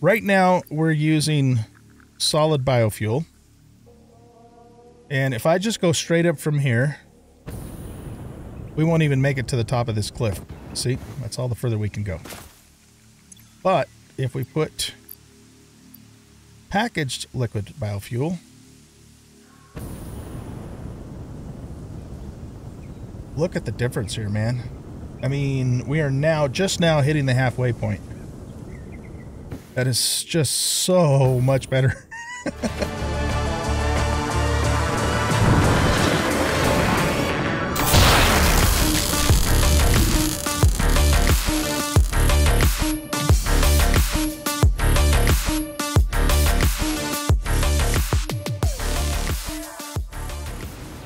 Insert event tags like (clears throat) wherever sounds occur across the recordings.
right now we're using solid biofuel. And if I just go straight up from here, we won't even make it to the top of this cliff. See, that's all the further we can go. But if we put packaged liquid biofuel, look at the difference here, man. I mean, we are now, just now hitting the halfway point. That is just so much better. (laughs)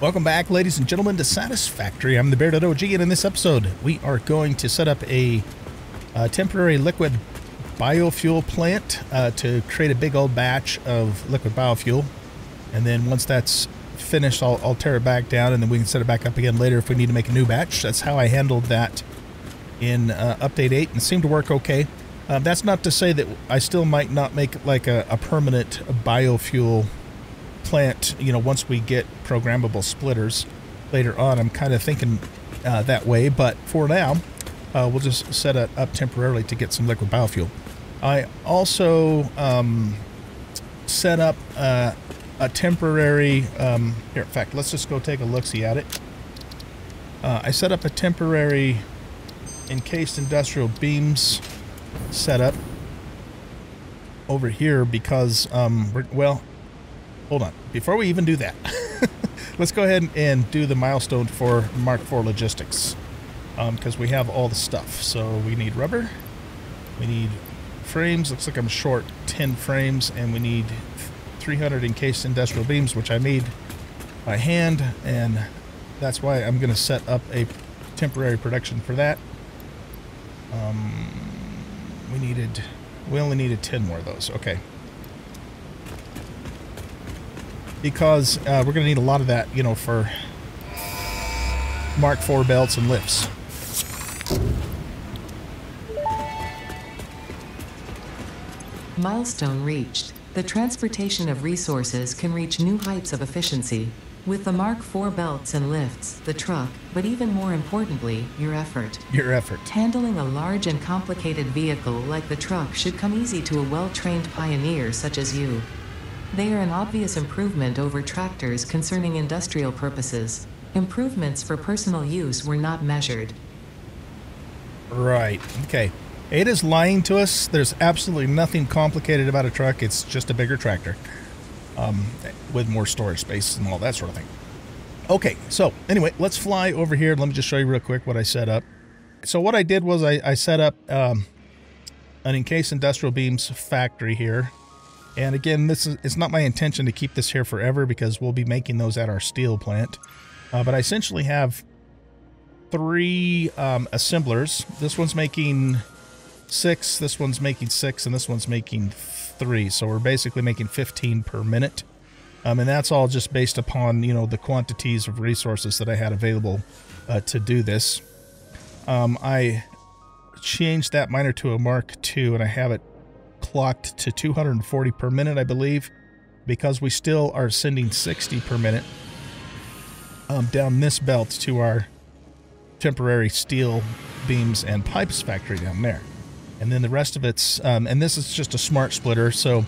Welcome back, ladies and gentlemen, to Satisfactory. I'm the Bearded OG, and in this episode, we are going to set up a, a temporary liquid biofuel plant uh, to create a big old batch of liquid biofuel. And then once that's finished, I'll, I'll tear it back down, and then we can set it back up again later if we need to make a new batch. That's how I handled that in uh, Update 8, and seemed to work okay. Uh, that's not to say that I still might not make like a, a permanent biofuel plant, you know, once we get programmable splitters later on. I'm kind of thinking uh, that way, but for now, uh, we'll just set it up temporarily to get some liquid biofuel. I also um, set up uh, a temporary, um, here, in fact, let's just go take a look-see at it. Uh, I set up a temporary encased industrial beams setup over here because, um, well, hold on. Before we even do that, (laughs) let's go ahead and do the milestone for Mark IV Logistics because um, we have all the stuff. So we need rubber, we need frames. Looks like I'm short 10 frames, and we need 300 encased industrial beams, which I made by hand, and that's why I'm going to set up a temporary production for that. Um, we needed, we only needed 10 more of those. Okay because uh, we're going to need a lot of that, you know, for Mark IV belts and lifts. Milestone reached. The transportation of resources can reach new heights of efficiency. With the Mark IV belts and lifts, the truck, but even more importantly, your effort. Your effort. Handling a large and complicated vehicle like the truck should come easy to a well-trained pioneer such as you. They are an obvious improvement over tractors concerning industrial purposes. Improvements for personal use were not measured. Right. Okay. Ada's lying to us. There's absolutely nothing complicated about a truck. It's just a bigger tractor um, with more storage space and all that sort of thing. Okay, so anyway, let's fly over here. Let me just show you real quick what I set up. So what I did was I, I set up um, an encased industrial beams factory here. And again, this is it's not my intention to keep this here forever because we'll be making those at our steel plant. Uh, but I essentially have three um, assemblers. This one's making six, this one's making six, and this one's making three. So we're basically making 15 per minute. Um, and that's all just based upon, you know, the quantities of resources that I had available uh, to do this. Um, I changed that miner to a Mark II, and I have it clocked to 240 per minute, I believe, because we still are sending 60 per minute um, down this belt to our temporary steel beams and pipes factory down there. And then the rest of it's, um, and this is just a smart splitter, so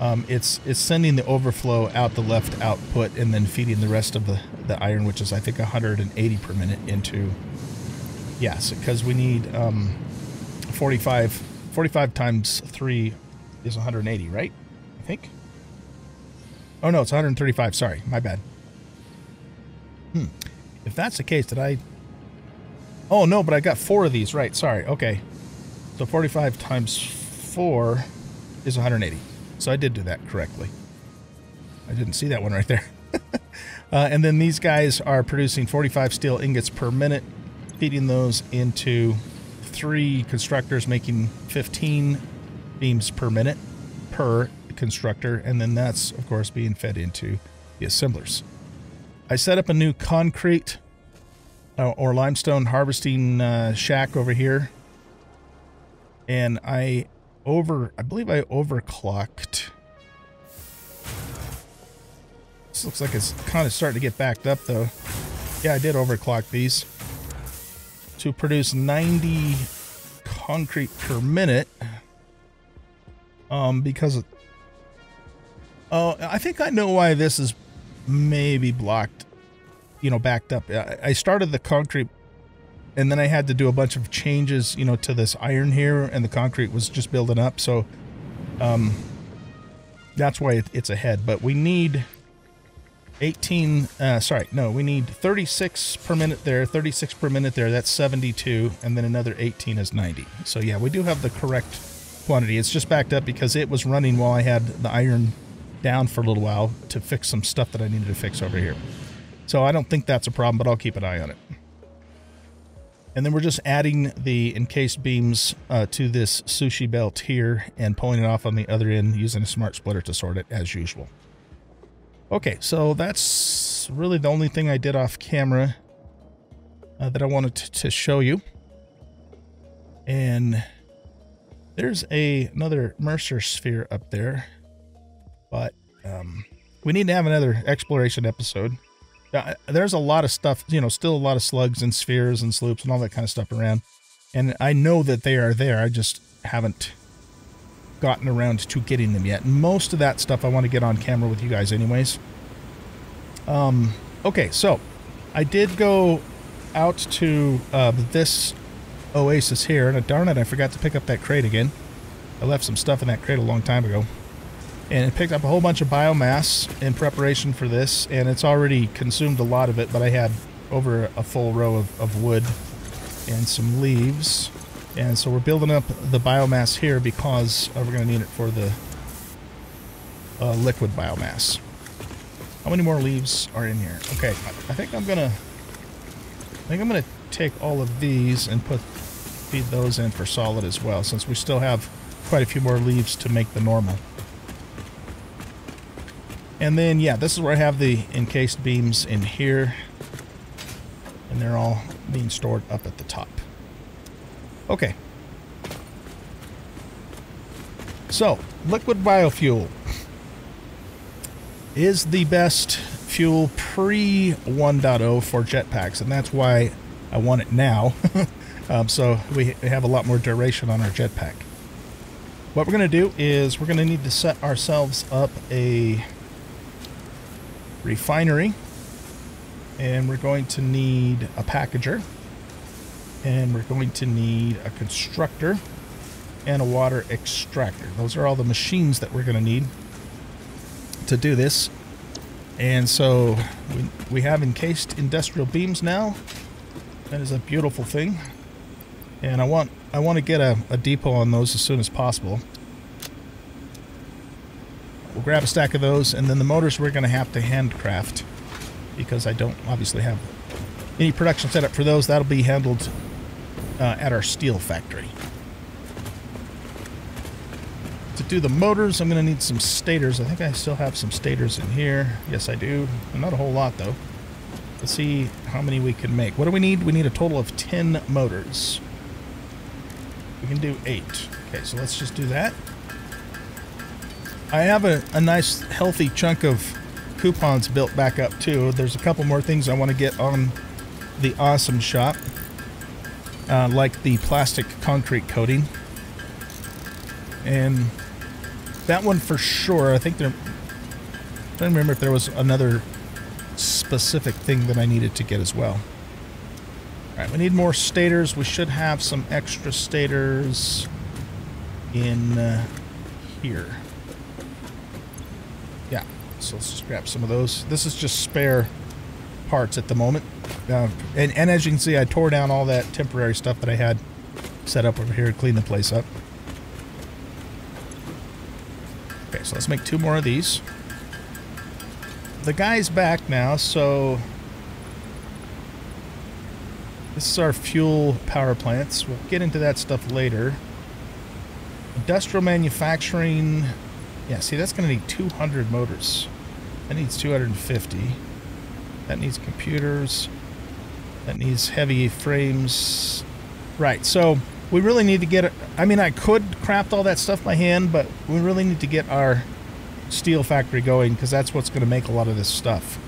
um, it's it's sending the overflow out the left output and then feeding the rest of the, the iron, which is I think 180 per minute into, yes, because we need um, 45, 45 times 3 is 180, right? I think. Oh no, it's 135, sorry, my bad. Hmm. If that's the case, did I... Oh no, but I got four of these, right, sorry, okay. So 45 times 4 is 180. So I did do that correctly. I didn't see that one right there. (laughs) uh, and then these guys are producing 45 steel ingots per minute, feeding those into three constructors, making 15 beams per minute per constructor. And then that's, of course, being fed into the assemblers. I set up a new concrete uh, or limestone harvesting uh, shack over here and I over, I believe I overclocked. This looks like it's kind of starting to get backed up though. Yeah, I did overclock these to produce 90 concrete per minute. Um, because of, oh, I think I know why this is maybe blocked, you know, backed up. I started the concrete and then I had to do a bunch of changes, you know, to this iron here and the concrete was just building up. So, um, that's why it's ahead, but we need 18, uh, sorry, no, we need 36 per minute there, 36 per minute there, that's 72, and then another 18 is 90. So yeah, we do have the correct quantity. It's just backed up because it was running while I had the iron down for a little while to fix some stuff that I needed to fix over here. So I don't think that's a problem, but I'll keep an eye on it. And then we're just adding the encased beams uh, to this sushi belt here and pulling it off on the other end using a smart splitter to sort it as usual. Okay, so that's really the only thing I did off camera uh, that I wanted to show you. And there's a another Mercer sphere up there, but um, we need to have another exploration episode. Uh, there's a lot of stuff, you know, still a lot of slugs and spheres and sloops and all that kind of stuff around. And I know that they are there. I just haven't gotten around to getting them yet. Most of that stuff I want to get on camera with you guys anyways. Um, okay, so I did go out to uh, this oasis here, and darn it, I forgot to pick up that crate again. I left some stuff in that crate a long time ago. And it picked up a whole bunch of biomass in preparation for this, and it's already consumed a lot of it, but I had over a full row of, of wood and some leaves. And so we're building up the biomass here because uh, we're going to need it for the uh, liquid biomass. How many more leaves are in here? Okay, I think I'm going to... I think I'm going to take all of these and put feed those in for solid as well, since we still have quite a few more leaves to make the normal. And then, yeah, this is where I have the encased beams in here. And they're all being stored up at the top. Okay. So, liquid biofuel is the best fuel pre 1.0 for jetpacks, and that's why I want it now. (laughs) um, so we have a lot more duration on our jetpack. What we're going to do is we're going to need to set ourselves up a refinery, and we're going to need a packager and we're going to need a constructor and a water extractor. Those are all the machines that we're going to need to do this. And so we, we have encased industrial beams now. That is a beautiful thing. And I want I want to get a, a depot on those as soon as possible. We'll grab a stack of those, and then the motors we're going to have to handcraft because I don't obviously have any production set up for those. That'll be handled uh, at our steel factory. To do the motors, I'm going to need some stators. I think I still have some stators in here. Yes, I do. Not a whole lot, though. Let's see how many we can make. What do we need? We need a total of 10 motors. We can do 8. Okay, so let's just do that. I have a, a nice, healthy chunk of coupons built back up, too. There's a couple more things I want to get on the awesome shop uh, like the plastic concrete coating. And that one for sure, I think there, I don't remember if there was another specific thing that I needed to get as well. Alright, we need more stators. We should have some extra stators in uh, here. So let's just grab some of those. This is just spare parts at the moment. Uh, and, and as you can see, I tore down all that temporary stuff that I had set up over here to clean the place up. Okay, so let's make two more of these. The guy's back now, so this is our fuel power plants. We'll get into that stuff later. Industrial manufacturing. Yeah, see, that's going to need 200 motors. That needs 250. That needs computers. That needs heavy frames. Right, so we really need to get. I mean, I could craft all that stuff by hand, but we really need to get our steel factory going because that's what's going to make a lot of this stuff.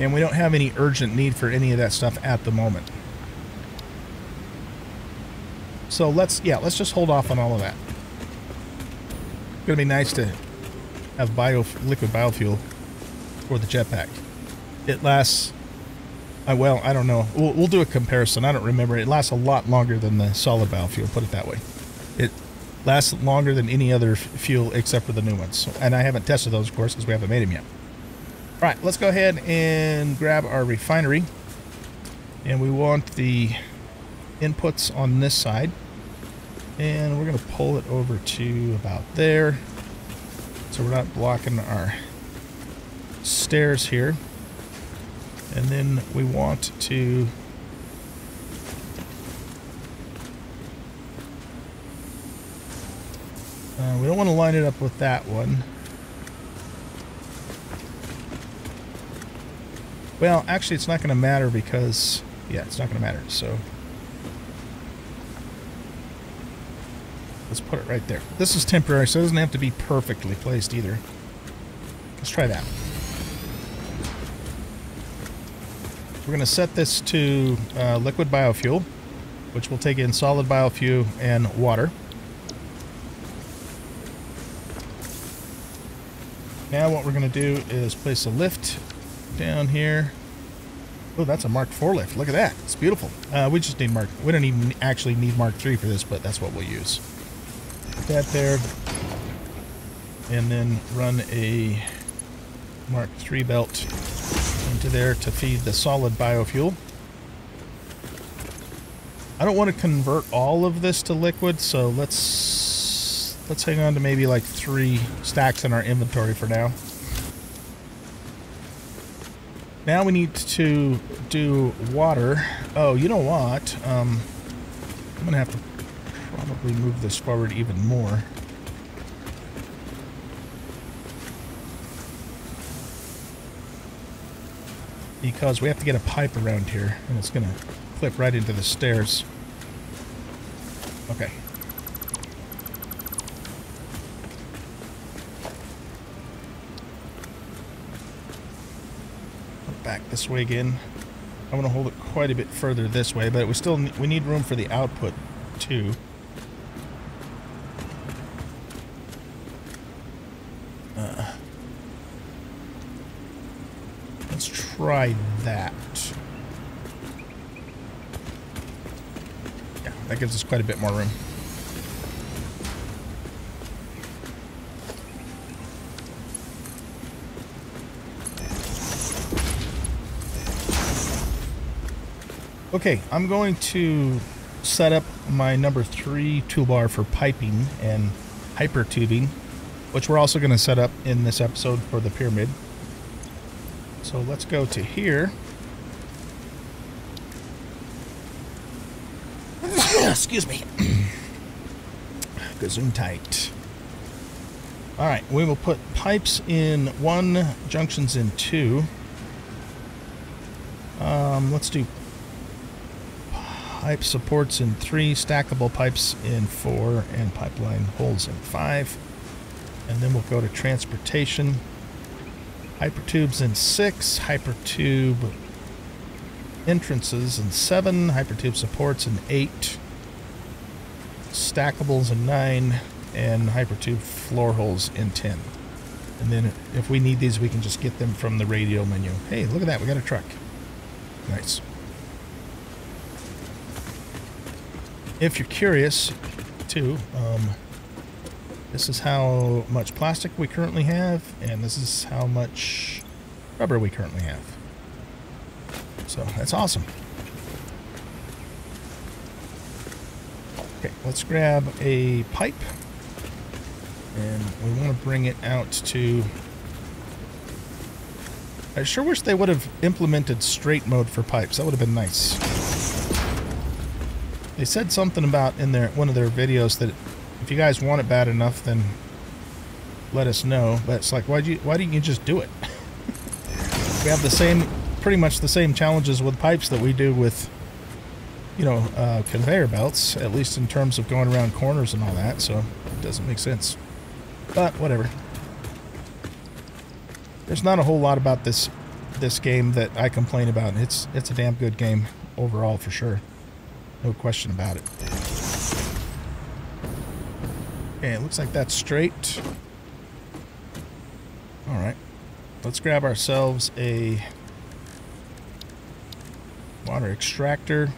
And we don't have any urgent need for any of that stuff at the moment. So let's, yeah, let's just hold off on all of that. To be nice to have bio liquid biofuel for the jetpack. It lasts uh, well, I don't know. We'll, we'll do a comparison. I don't remember. It lasts a lot longer than the solid biofuel, put it that way. It lasts longer than any other fuel except for the new ones. And I haven't tested those, of course, because we haven't made them yet. All right, let's go ahead and grab our refinery. And we want the inputs on this side. And we're going to pull it over to about there. So we're not blocking our stairs here. And then we want to uh, we don't want to line it up with that one. Well, actually, it's not going to matter because, yeah, it's not going to matter. So let's put it right there. This is temporary, so it doesn't have to be perfectly placed either. Let's try that. We're going to set this to uh, liquid biofuel, which will take in solid biofuel and water. Now what we're going to do is place a lift down here. Oh, that's a Mark IV lift. Look at that. It's beautiful. Uh, we just need Mark... We don't even actually need Mark III for this, but that's what we'll use. Put that there. And then run a Mark III belt into there to feed the solid biofuel. I don't want to convert all of this to liquid, so let's let's hang on to maybe like three stacks in our inventory for now. Now we need to do water. Oh, you know what? Um, I'm going to have to probably move this forward even more. because we have to get a pipe around here and it's going to clip right into the stairs. Okay. Back this way again. I want to hold it quite a bit further this way, but we still we need room for the output too. Try that. Yeah, that gives us quite a bit more room. Okay, I'm going to set up my number three toolbar for piping and hyper tubing, which we're also going to set up in this episode for the pyramid. So let's go to here. (coughs) Excuse me. (coughs) Gazoon tight. Alright, we will put pipes in one, junctions in two. Um, let's do pipe supports in three, stackable pipes in four, and pipeline holes in five. And then we'll go to transportation. Hypertubes in six, hypertube entrances in seven, hypertube supports in eight, stackables in nine, and hypertube floor holes in ten. And then if we need these, we can just get them from the radial menu. Hey, look at that, we got a truck. Nice. If you're curious, too, um, this is how much plastic we currently have, and this is how much rubber we currently have. So that's awesome. Okay, let's grab a pipe. And we want to bring it out to... I sure wish they would have implemented straight mode for pipes. That would have been nice. They said something about in their one of their videos that if you guys want it bad enough, then let us know. But it's like, why do you why didn't you just do it? (laughs) we have the same, pretty much the same challenges with pipes that we do with, you know, uh, conveyor belts, at least in terms of going around corners and all that, so it doesn't make sense. But whatever. There's not a whole lot about this this game that I complain about. It's it's a damn good game overall for sure. No question about it. Okay, it looks like that's straight. Alright. Let's grab ourselves a water extractor.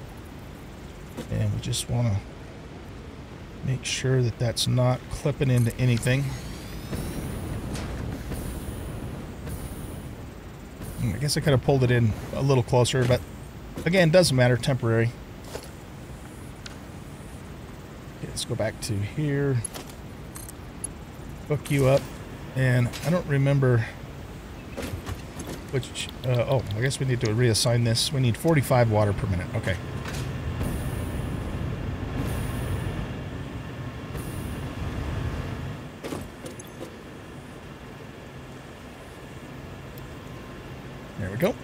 And we just want to make sure that that's not clipping into anything. Hmm, I guess I could have pulled it in a little closer, but again, doesn't matter, temporary. Okay, let's go back to here. Hook you up. And I don't remember which, uh, oh, I guess we need to reassign this. We need 45 water per minute. Okay. There we go.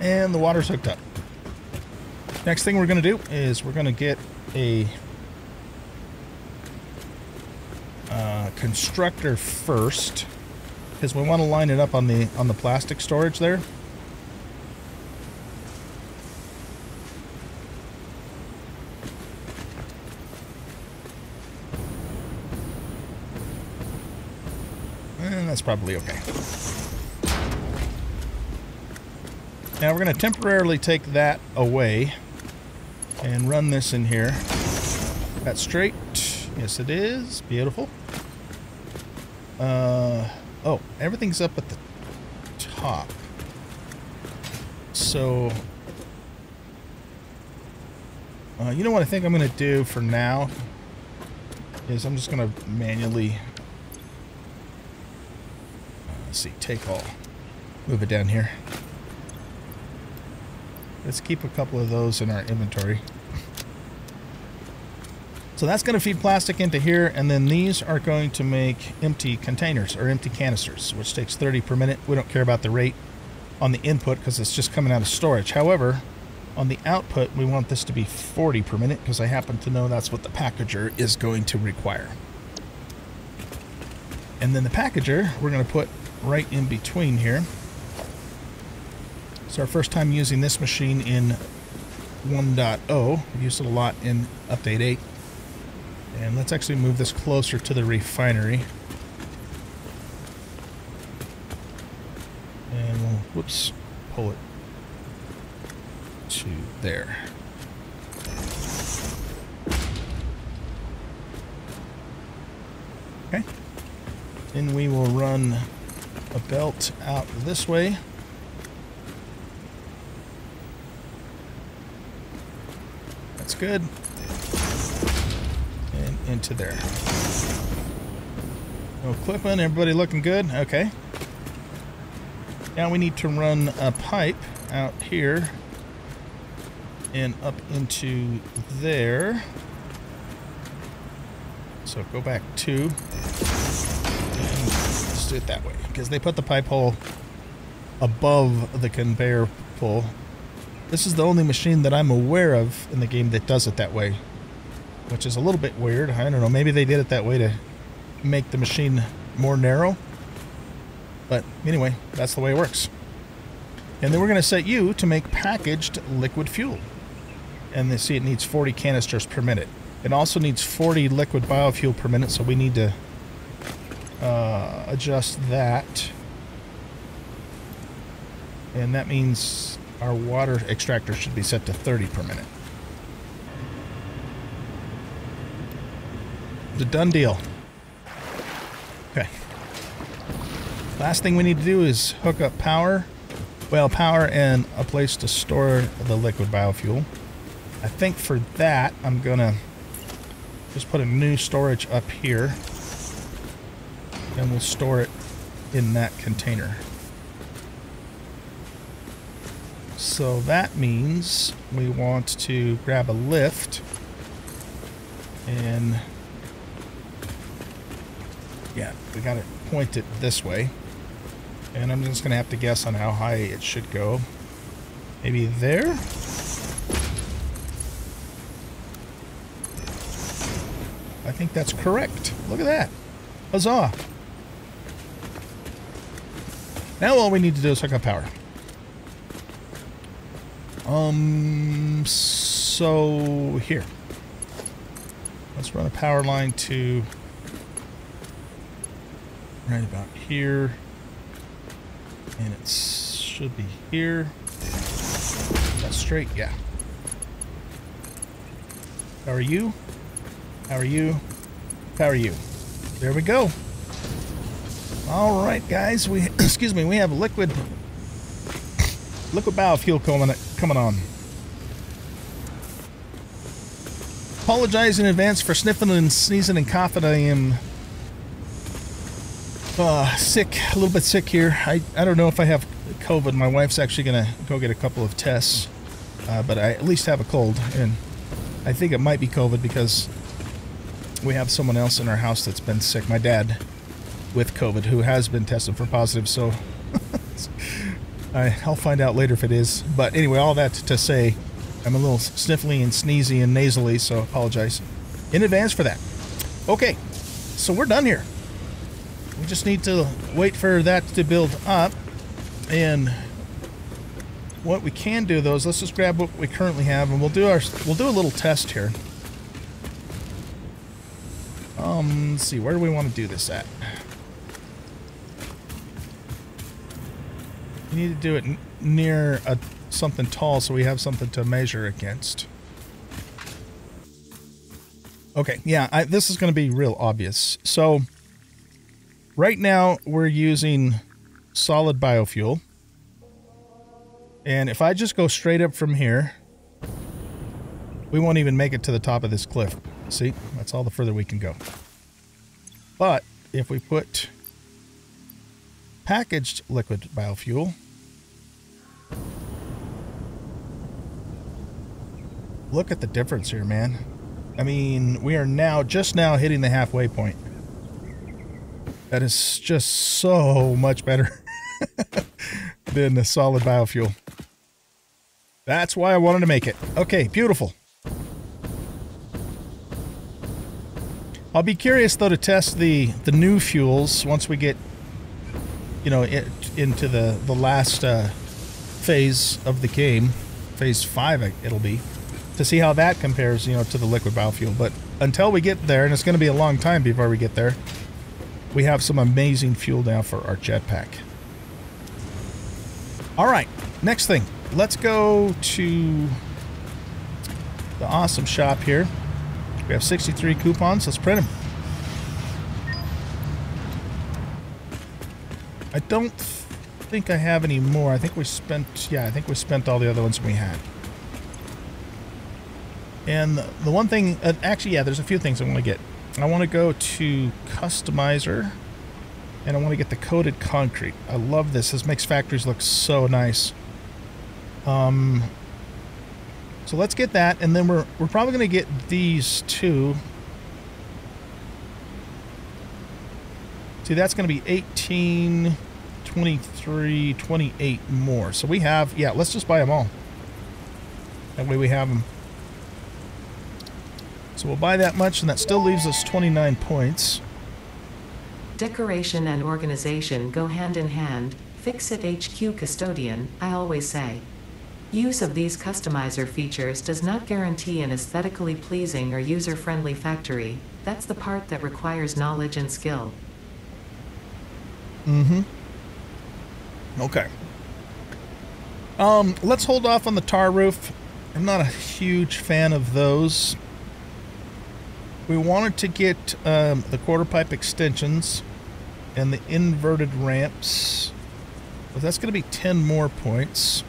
And the water's hooked up. Next thing we're going to do is we're going to get a uh, constructor first because we want to line it up on the on the plastic storage there. And that's probably okay. Now we're going to temporarily take that away and run this in here. That's straight. Yes, it is. Beautiful. Uh, oh, everything's up at the top. So, uh, you know what I think I'm going to do for now is I'm just going to manually, uh, let's see, take all, move it down here. Let's keep a couple of those in our inventory. So that's going to feed plastic into here, and then these are going to make empty containers or empty canisters, which takes 30 per minute. We don't care about the rate on the input because it's just coming out of storage. However, on the output, we want this to be 40 per minute because I happen to know that's what the packager is going to require. And then the packager, we're going to put right in between here. It's our first time using this machine in 1.0. We used it a lot in Update 8. And let's actually move this closer to the refinery. And we'll, whoops, pull it to there. Okay. Then we will run a belt out this way. That's good into there. Oh, no clipping, everybody looking good? Okay. Now we need to run a pipe out here and up into there. So go back two. let's do it that way. Because they put the pipe hole above the conveyor pull. This is the only machine that I'm aware of in the game that does it that way which is a little bit weird. I don't know. Maybe they did it that way to make the machine more narrow. But anyway, that's the way it works. And then we're going to set you to make packaged liquid fuel. And they see it needs 40 canisters per minute. It also needs 40 liquid biofuel per minute, so we need to uh, adjust that. And that means our water extractor should be set to 30 per minute. It's a done deal. Okay. Last thing we need to do is hook up power. Well, power and a place to store the liquid biofuel. I think for that, I'm going to just put a new storage up here. And we'll store it in that container. So that means we want to grab a lift and yeah, we got to point it this way. And I'm just going to have to guess on how high it should go. Maybe there? I think that's correct. Look at that. Huzzah. Now all we need to do is hook up power. Um, so here. Let's run a power line to right about here. And it should be here. That's straight, yeah. How are you? How are you? How are you? There we go. All right, guys. We (coughs) excuse me. We have a liquid liquid biofuel coming coming on. Apologize in advance for sniffing and sneezing and coughing. I am uh, sick, a little bit sick here. I, I don't know if I have COVID. My wife's actually going to go get a couple of tests, uh, but I at least have a cold, and I think it might be COVID because we have someone else in our house that's been sick. My dad with COVID who has been tested for positive, so (laughs) I, will find out later if it is. But anyway, all that to say, I'm a little sniffly and sneezy and nasally, so apologize in advance for that. Okay, so we're done here. Just need to wait for that to build up. And what we can do though is let's just grab what we currently have and we'll do our we'll do a little test here. Um, let's see, where do we want to do this at? We need to do it near a something tall so we have something to measure against. Okay, yeah, I, this is going to be real obvious. So, right now we're using solid biofuel. And if I just go straight up from here, we won't even make it to the top of this cliff. See, that's all the further we can go. But if we put packaged liquid biofuel, look at the difference here, man. I mean, we are now, just now hitting the halfway point. That is just so much better (laughs) than the solid biofuel. That's why I wanted to make it. Okay, beautiful. I'll be curious though to test the the new fuels once we get, you know, it, into the the last uh, phase of the game, phase five it'll be, to see how that compares, you know, to the liquid biofuel. But until we get there, and it's going to be a long time before we get there, we have some amazing fuel now for our jetpack. All right, next thing, let's go to the awesome shop here. We have 63 coupons. Let's print them. I don't think I have any more. I think we spent, yeah, I think we spent all the other ones we had. And the one thing, uh, actually, yeah, there's a few things I want to get. I want to go to Customizer, and I want to get the coated concrete. I love this. This makes factories look so nice. Um, so let's get that, and then we're, we're probably going to get these two. See, that's going to be 18, 23, 28 more. So we have, yeah, let's just buy them all. That way we have them. So we'll buy that much, and that still leaves us 29 points. Decoration and organization go hand in hand. FICSIT HQ custodian, I always say. Use of these customizer features does not guarantee an aesthetically pleasing or user-friendly factory. That's the part that requires knowledge and skill. Mm-hmm. Okay. Um, let's hold off on the tar roof. I'm not a huge fan of those. We wanted to get um, the quarter pipe extensions and the inverted ramps. But that's going to be 10 more points.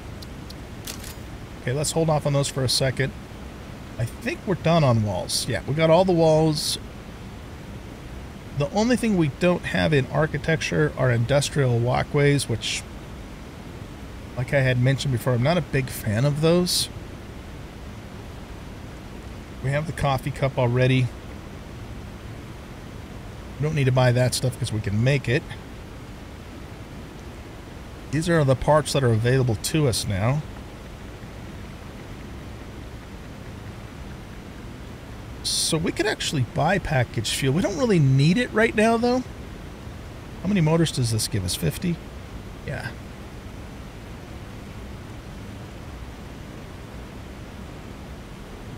Okay, let's hold off on those for a second. I think we're done on walls. Yeah, we got all the walls. The only thing we don't have in architecture are industrial walkways, which, like I had mentioned before, I'm not a big fan of those. We have the coffee cup already. We don't need to buy that stuff because we can make it. These are the parts that are available to us now. So we could actually buy package fuel. We don't really need it right now, though. How many motors does this give us? 50? Yeah.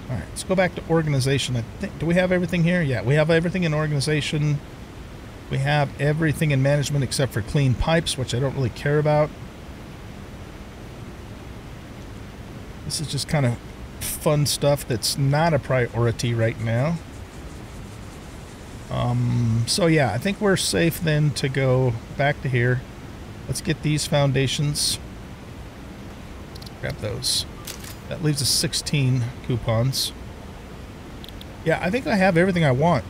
All right, let's go back to organization. I think, do we have everything here? Yeah, we have everything in organization. We have everything in management except for clean pipes, which I don't really care about. This is just kind of fun stuff that's not a priority right now. Um, so yeah, I think we're safe then to go back to here. Let's get these foundations. Grab those. That leaves us 16 coupons. Yeah, I think I have everything I want.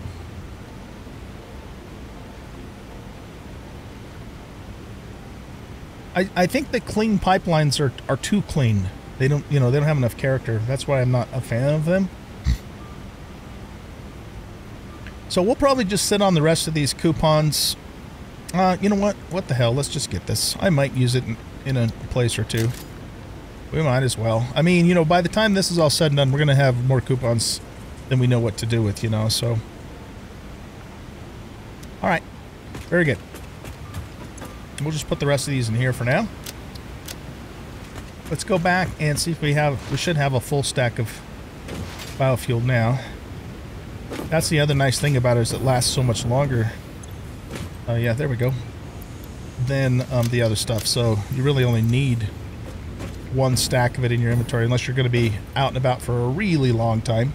I, I think the clean pipelines are, are too clean. They don't, you know, they don't have enough character. That's why I'm not a fan of them. So we'll probably just sit on the rest of these coupons. Uh, you know what? What the hell? Let's just get this. I might use it in, in a place or two. We might as well. I mean, you know, by the time this is all said and done, we're going to have more coupons than we know what to do with, you know, so. All right. Very good. We'll just put the rest of these in here for now. Let's go back and see if we have, we should have a full stack of biofuel now. That's the other nice thing about it is it lasts so much longer. Uh, yeah, there we go. Than um, the other stuff. So you really only need one stack of it in your inventory unless you're going to be out and about for a really long time.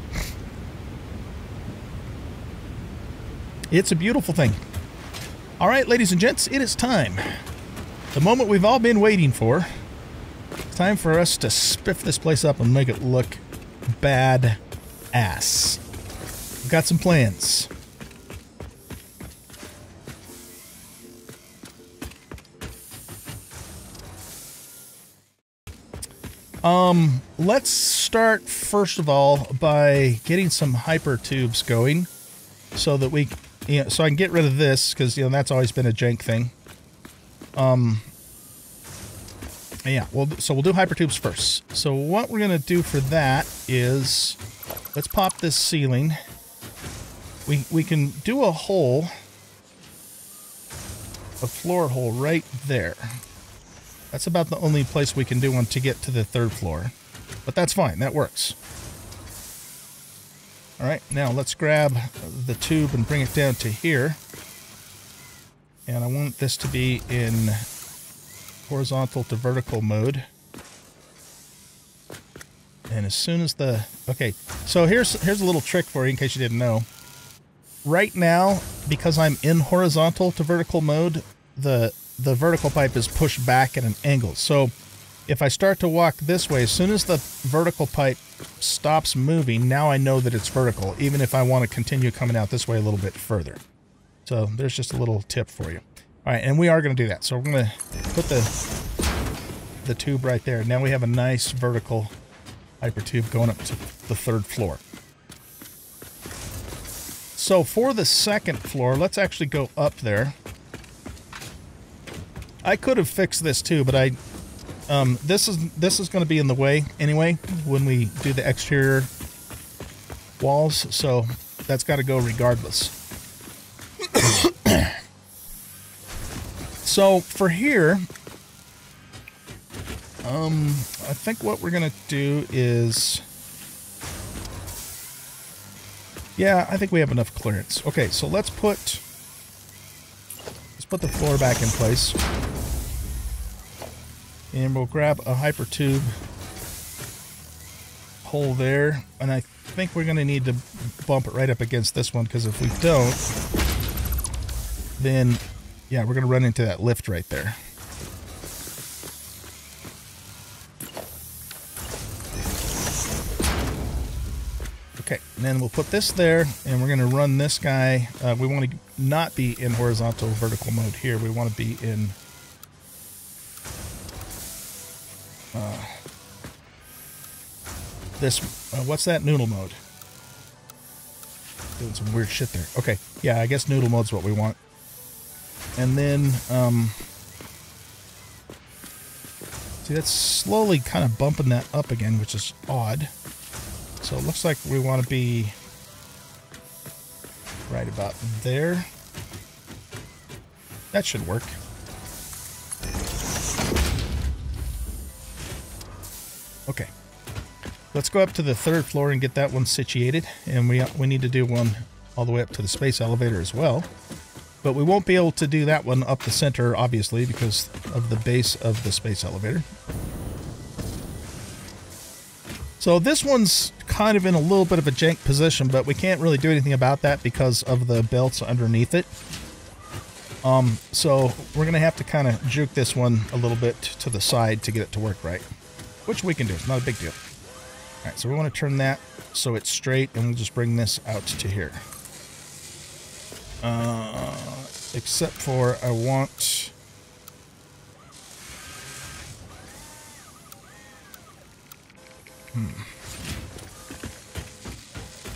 It's a beautiful thing. All right, ladies and gents, it is time. The moment we've all been waiting for. It's time for us to spiff this place up and make it look bad ass. We've got some plans. Um, let's start first of all by getting some hyper tubes going so that we, you know, so I can get rid of this because, you know, that's always been a jank thing. Um, yeah, well, so we'll do hyper tubes first. So what we're going to do for that is let's pop this ceiling. We, we can do a hole, a floor hole right there. That's about the only place we can do one to get to the third floor. But that's fine, that works. Alright, now let's grab the tube and bring it down to here. And I want this to be in horizontal to vertical mode. And as soon as the... Okay, so here's, here's a little trick for you in case you didn't know right now, because I'm in horizontal to vertical mode, the the vertical pipe is pushed back at an angle. So if I start to walk this way, as soon as the vertical pipe stops moving, now I know that it's vertical, even if I want to continue coming out this way a little bit further. So there's just a little tip for you. All right, and we are going to do that. So we're going to put the the tube right there. Now we have a nice vertical hyper tube going up to the third floor. So for the second floor, let's actually go up there. I could have fixed this too, but I um, this is this is going to be in the way anyway when we do the exterior walls, so that's got to go regardless. (coughs) so for here, um, I think what we're going to do is yeah, I think we have enough clearance. Okay, so let's put let's put the floor back in place. And we'll grab a hyper tube hole there. And I think we're going to need to bump it right up against this one because if we don't, then yeah, we're going to run into that lift right there. Okay, and then we'll put this there, and we're going to run this guy. Uh, we want to not be in horizontal vertical mode here. We want to be in... Uh, this, uh, what's that? Noodle mode. Doing some weird shit there. Okay, yeah, I guess noodle mode's what we want. And then, um, See, that's slowly kind of bumping that up again, which is odd. So it looks like we want to be right about there. That should work. Okay. Let's go up to the third floor and get that one situated. And we, we need to do one all the way up to the space elevator as well. But we won't be able to do that one up the center, obviously, because of the base of the space elevator. So this one's kind of in a little bit of a jank position, but we can't really do anything about that because of the belts underneath it. Um, so we're going to have to kind of juke this one a little bit to the side to get it to work right, which we can do. It's not a big deal. All right, so we want to turn that so it's straight, and we'll just bring this out to here. Uh, except for I want... Hmm.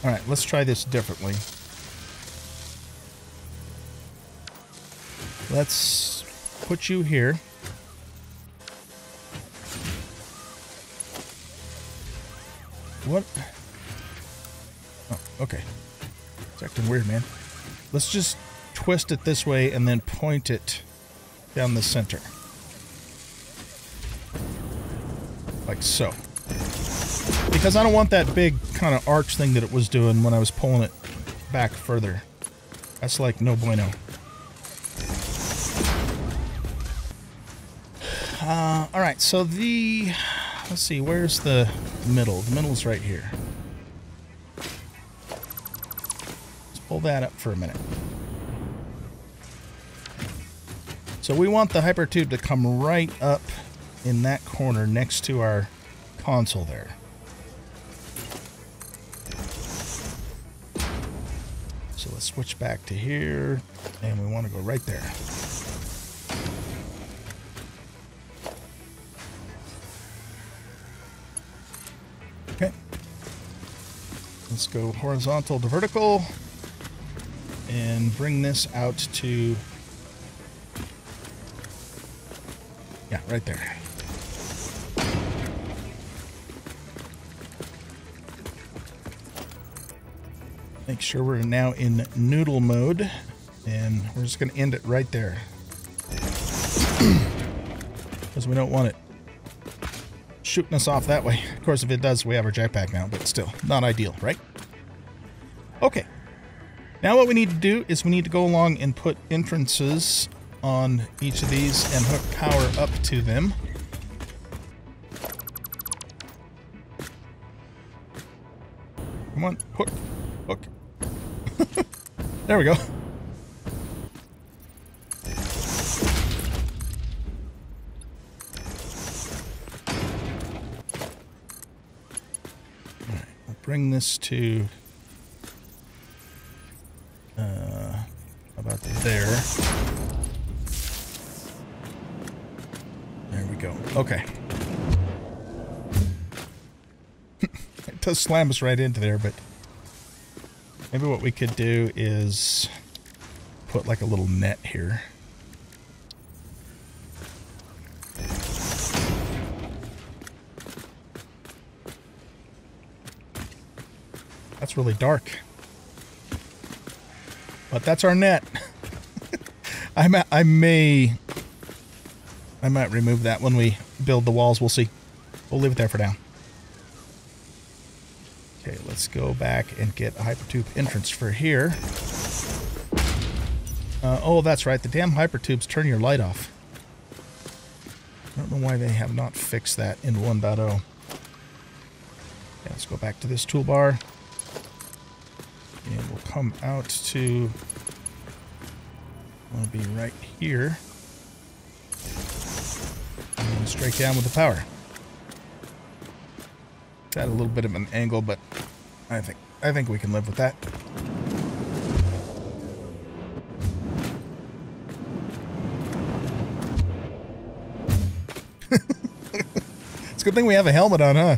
All right, let's try this differently. Let's put you here. What? Oh, okay. It's acting weird, man. Let's just twist it this way and then point it down the center. Like so. Because I don't want that big kind of arch thing that it was doing when I was pulling it back further. That's like no bueno. Uh, all right, so the, let's see, where's the middle? The middle's right here. Let's pull that up for a minute. So we want the hypertube to come right up in that corner next to our console there. So let's switch back to here, and we want to go right there. Go horizontal to vertical, and bring this out to Yeah, right there. Make sure we're now in noodle mode, and we're just going to end it right there. (clears throat) Because we don't want it shooting us off that way. Of course, if it does, we have our jetpack now, but still, not ideal, right? Okay. Now what we need to do is we need to go along and put entrances on each of these and hook power up to them. Come on, hook, hook. (laughs) there we go. We'll bring this to does slam us right into there, but maybe what we could do is put like a little net here. That's really dark. But that's our net. (laughs) I I may I might remove that when we build the walls. We'll see. We'll leave it there for now. Let's go back and get a hypertube entrance for here. Uh, oh, that's right. The damn hypertubes turn your light off. I don't know why they have not fixed that in 1.0. Okay, let's go back to this toolbar. And we'll come out to... to be right here And straight down with the power. At a little bit of an angle, but I think I think we can live with that. (laughs) it's a good thing we have a helmet on, huh?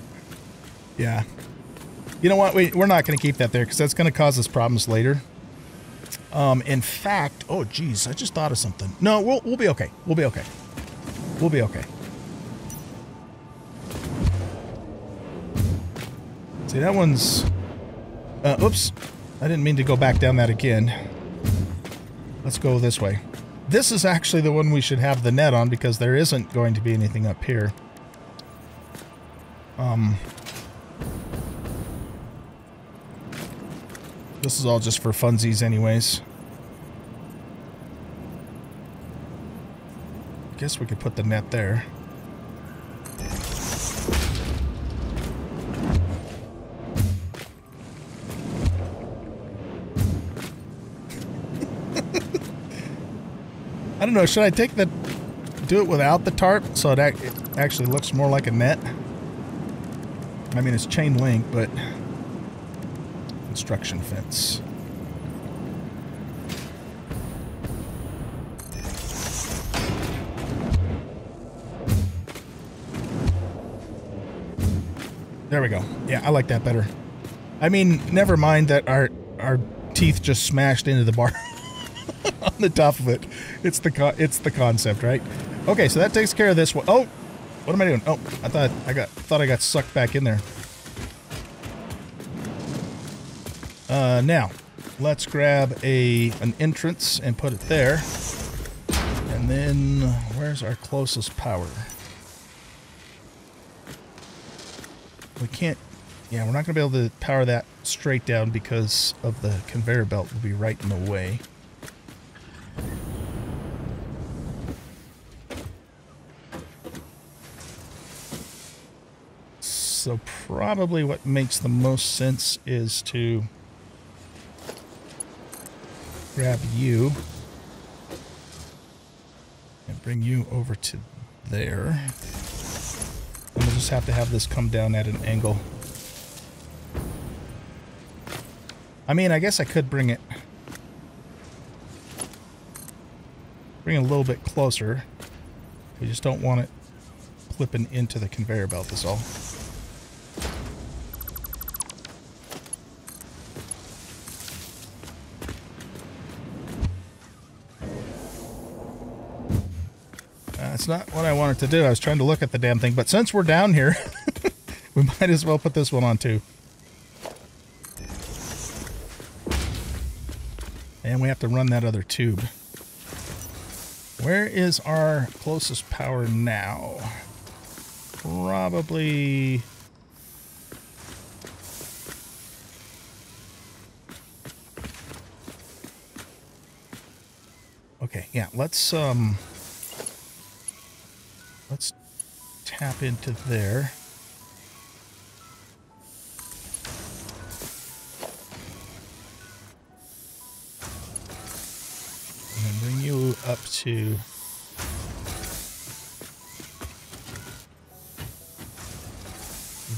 Yeah. You know what? We, we're not going to keep that there because that's going to cause us problems later. Um, in fact, oh geez, I just thought of something. No, we'll, we'll be okay. We'll be okay. We'll be okay. See, that one's uh, oops. I didn't mean to go back down that again. Let's go this way. This is actually the one we should have the net on because there isn't going to be anything up here. Um... This is all just for funsies anyways. I Guess we could put the net there. Don't know, should I take the do it without the tarp so it, ac it actually looks more like a net? I mean, it's chain link, but construction fence. There we go. Yeah, I like that better. I mean, never mind that our our teeth just smashed into the bar (laughs) on the top of it. It's the it's the concept, right? Okay, so that takes care of this one. Oh, what am I doing? Oh, I thought I got thought I got sucked back in there. Uh, now, let's grab a an entrance and put it there. And then, where's our closest power? We can't... Yeah, we're not going to be able to power that straight down because of the conveyor belt will be right in the way. So probably what makes the most sense is to grab you and bring you over to there. And we'll just have to have this come down at an angle. I mean, I guess I could bring it bring it a little bit closer. We just don't want it clipping into the conveyor belt is all. Not what I wanted to do. I was trying to look at the damn thing, but since we're down here, (laughs) we might as well put this one on too. And we have to run that other tube. Where is our closest power now? Probably... Okay, yeah, let's, um... tap into there. And bring you up to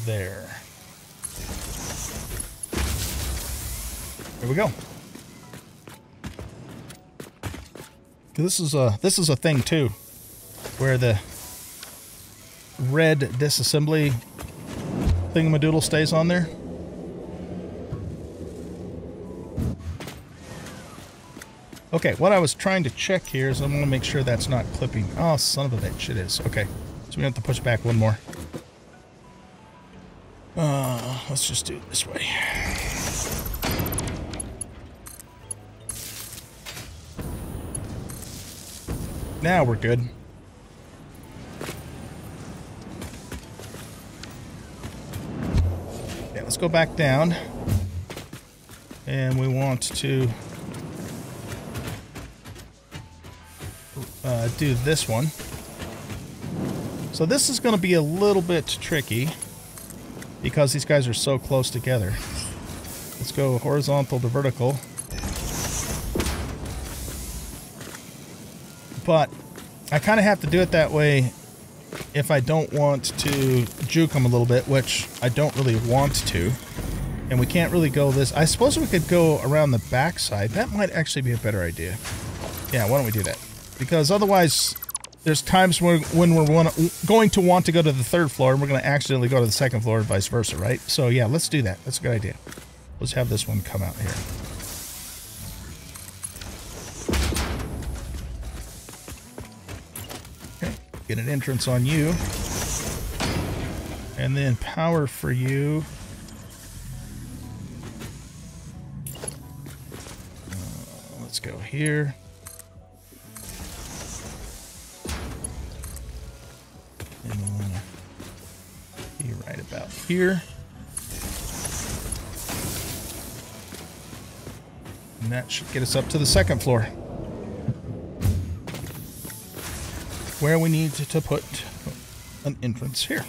there. There we go. This is a this is a thing too, where the red disassembly thingamadoodle stays on there. Okay, what I was trying to check here is I want to make sure that's not clipping. Oh, son of a bitch, it is. Okay, so we have to push back one more. Uh, let's just do it this way. Now we're good. Go back down. And we want to uh, do this one. So this is going to be a little bit tricky because these guys are so close together. Let's go horizontal to vertical. But I kind of have to do it that way if I don't want to juke them a little bit, which I don't really want to. And we can't really go this. I suppose we could go around the backside. That might actually be a better idea. Yeah, why don't we do that? Because otherwise, there's times when, when we're wanna, going to want to go to the third floor and we're going to accidentally go to the second floor and vice versa, right? So yeah, let's do that. That's a good idea. Let's have this one come out here. entrance on you. And then power for you. Uh, let's go here. And uh, be right about here. And that should get us up to the second floor. Where we need to put an entrance here.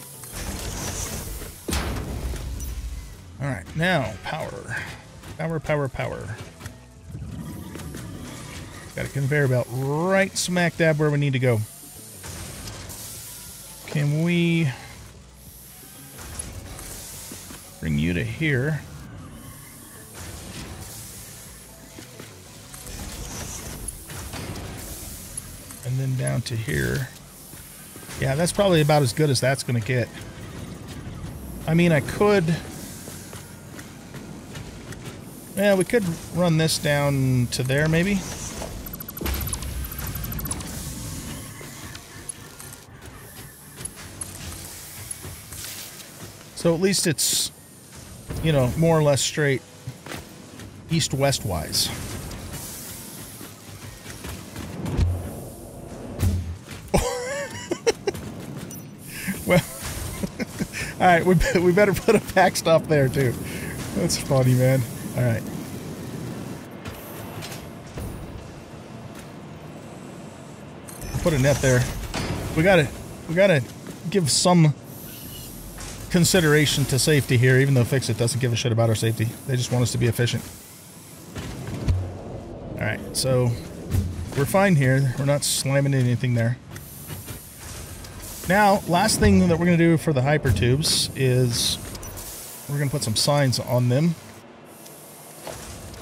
All right, now power. Power, power, power. Got a conveyor belt right smack dab where we need to go. Can we bring you to here? Down to here. Yeah, that's probably about as good as that's going to get. I mean, I could... Yeah, we could run this down to there, maybe. So at least it's, you know, more or less straight east-west all right, we, (laughs) we better put a pack stop there too. That's funny, man. All right. Put a net there. We gotta, we gotta give some consideration to safety here, even though FICSIT doesn't give a shit about our safety. They just want us to be efficient. Alright, so we're fine here. We're not slamming anything there. Now, last thing that we're going to do for the hyper tubes is we're going to put some signs on them.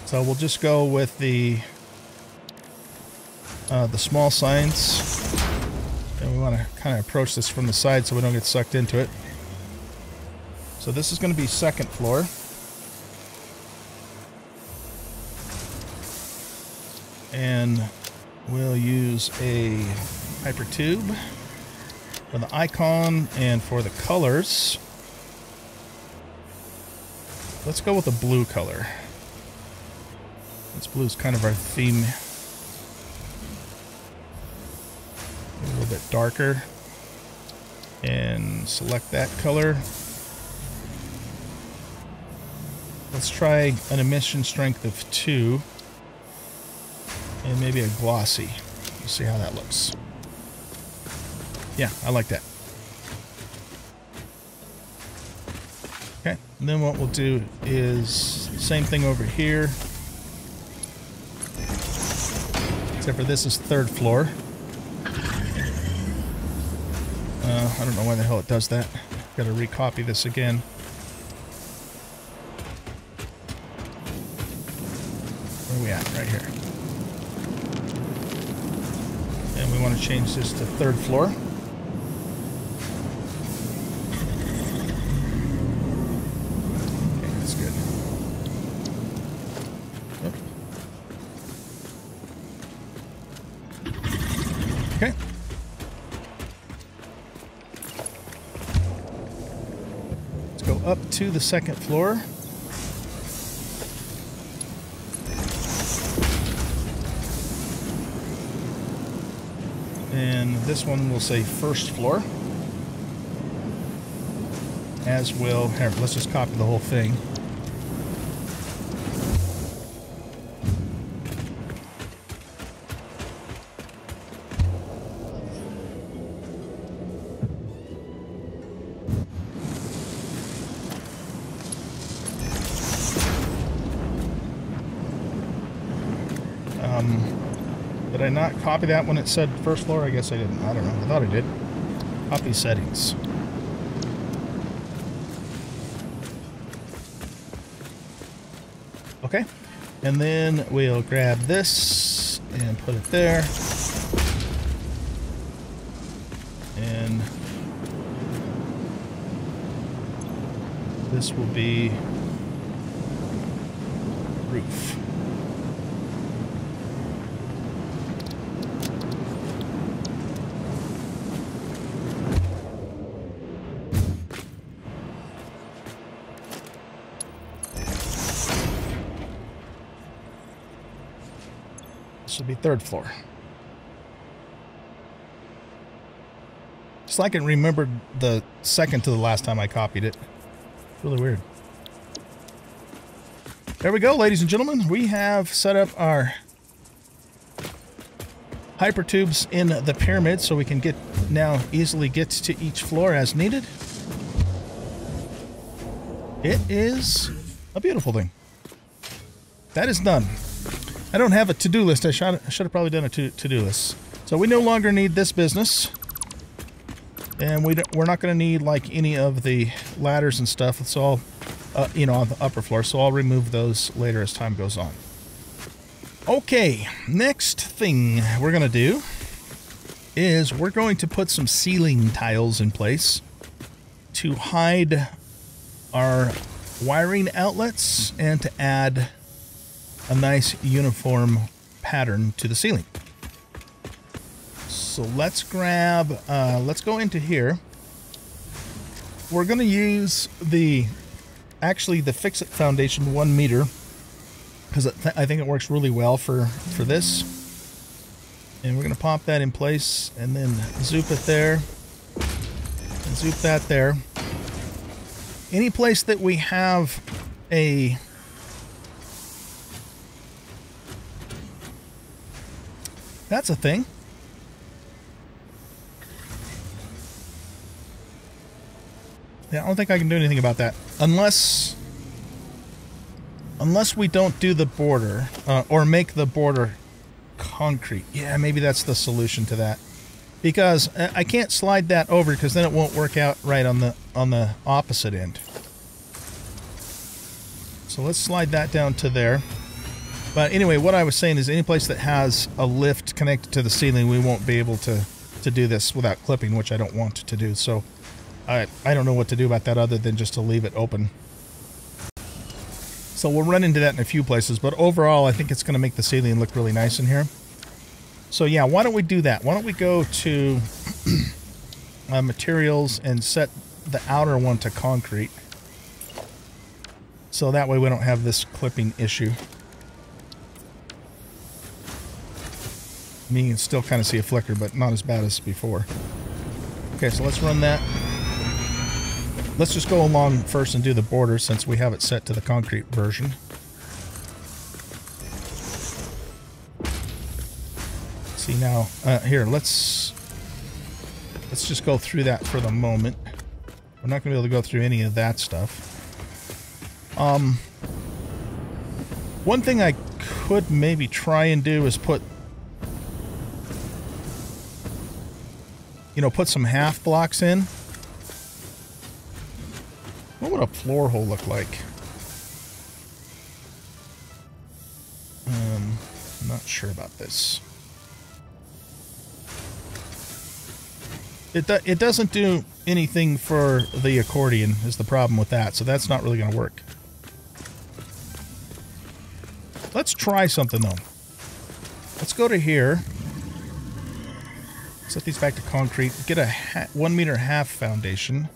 So we'll just go with the uh, the small signs. And we want to kind of approach this from the side so we don't get sucked into it. So this is going to be second floor. And we'll use a hyper tube for the icon and for the colors. Let's go with the blue color. This blue is kind of our theme. A little bit darker. And select that color. Let's try an emission strength of 2. And maybe a glossy. See how that looks. Yeah, I like that. Okay, and then what we'll do is same thing over here. Except for this is third floor. Uh, I don't know why the hell it does that. Got to recopy this again. Where are we at? Right here. And we want to change this to third floor. Okay, that's good. Yep. Okay. Let's go up to the second floor. And this one will say first floor. As will, here, let's just copy the whole thing. Copy that when it said first floor? I guess I didn't. I don't know. I thought I did. Copy settings. Okay. And then we'll grab this and put it there. And this will be third floor. Just like I remembered the second to the last time I copied it. Really weird. There we go, ladies and gentlemen. We have set up our hyper tubes in the pyramid so we can get now easily get to each floor as needed. It is a beautiful thing. That is done. I don't have a to-do list. I should, I should have probably done a to-do list. So we no longer need this business. And we we're not going to need like any of the ladders and stuff. It's all, uh, you know, on the upper floor. So I'll remove those later as time goes on. Okay, next thing we're going to do is we're going to put some ceiling tiles in place to hide our wiring outlets and to add a nice uniform pattern to the ceiling. So let's grab, uh, let's go into here. We're to use the, actually the FICSIT Foundation one meter because I think it works really well for, for this. And we're to pop that in place and then zoop it there and zoop that there. Any place that we have a That's a thing. Yeah, I don't think I can do anything about that. Unless... Unless we don't do the border, uh, or make the border concrete. Yeah, maybe that's the solution to that. Because I can't slide that over because then it won't work out right on the on the opposite end. So let's slide that down to there. But anyway, what I was saying is any place that has a lift connected to the ceiling, we won't be able to, to do this without clipping, which I don't want to do. So I, I don't know what to do about that other than just to leave it open. So we'll run into that in a few places, but overall I think it's going to make the ceiling look really nice in here. So yeah, why don't we do that? Why don't we go to (clears throat) uh, materials and set the outer one to concrete. So that way we don't have this clipping issue. I mean, you can still kind of see a flicker, but not as bad as before. Okay, so let's run that. Let's just go along first and do the border since we have it set to the concrete version. See now, uh, here, let's let's just go through that for the moment. We're not going to be able to go through any of that stuff. Um, one thing I could maybe try and do is put you know, put some half blocks in. What would a floor hole look like? Um, I'm not sure about this. It, do, it doesn't do anything for the accordion is the problem with that, so that's not really going to work. Let's try something though. Let's go to here. Set these back to concrete. Get a one meter half foundation.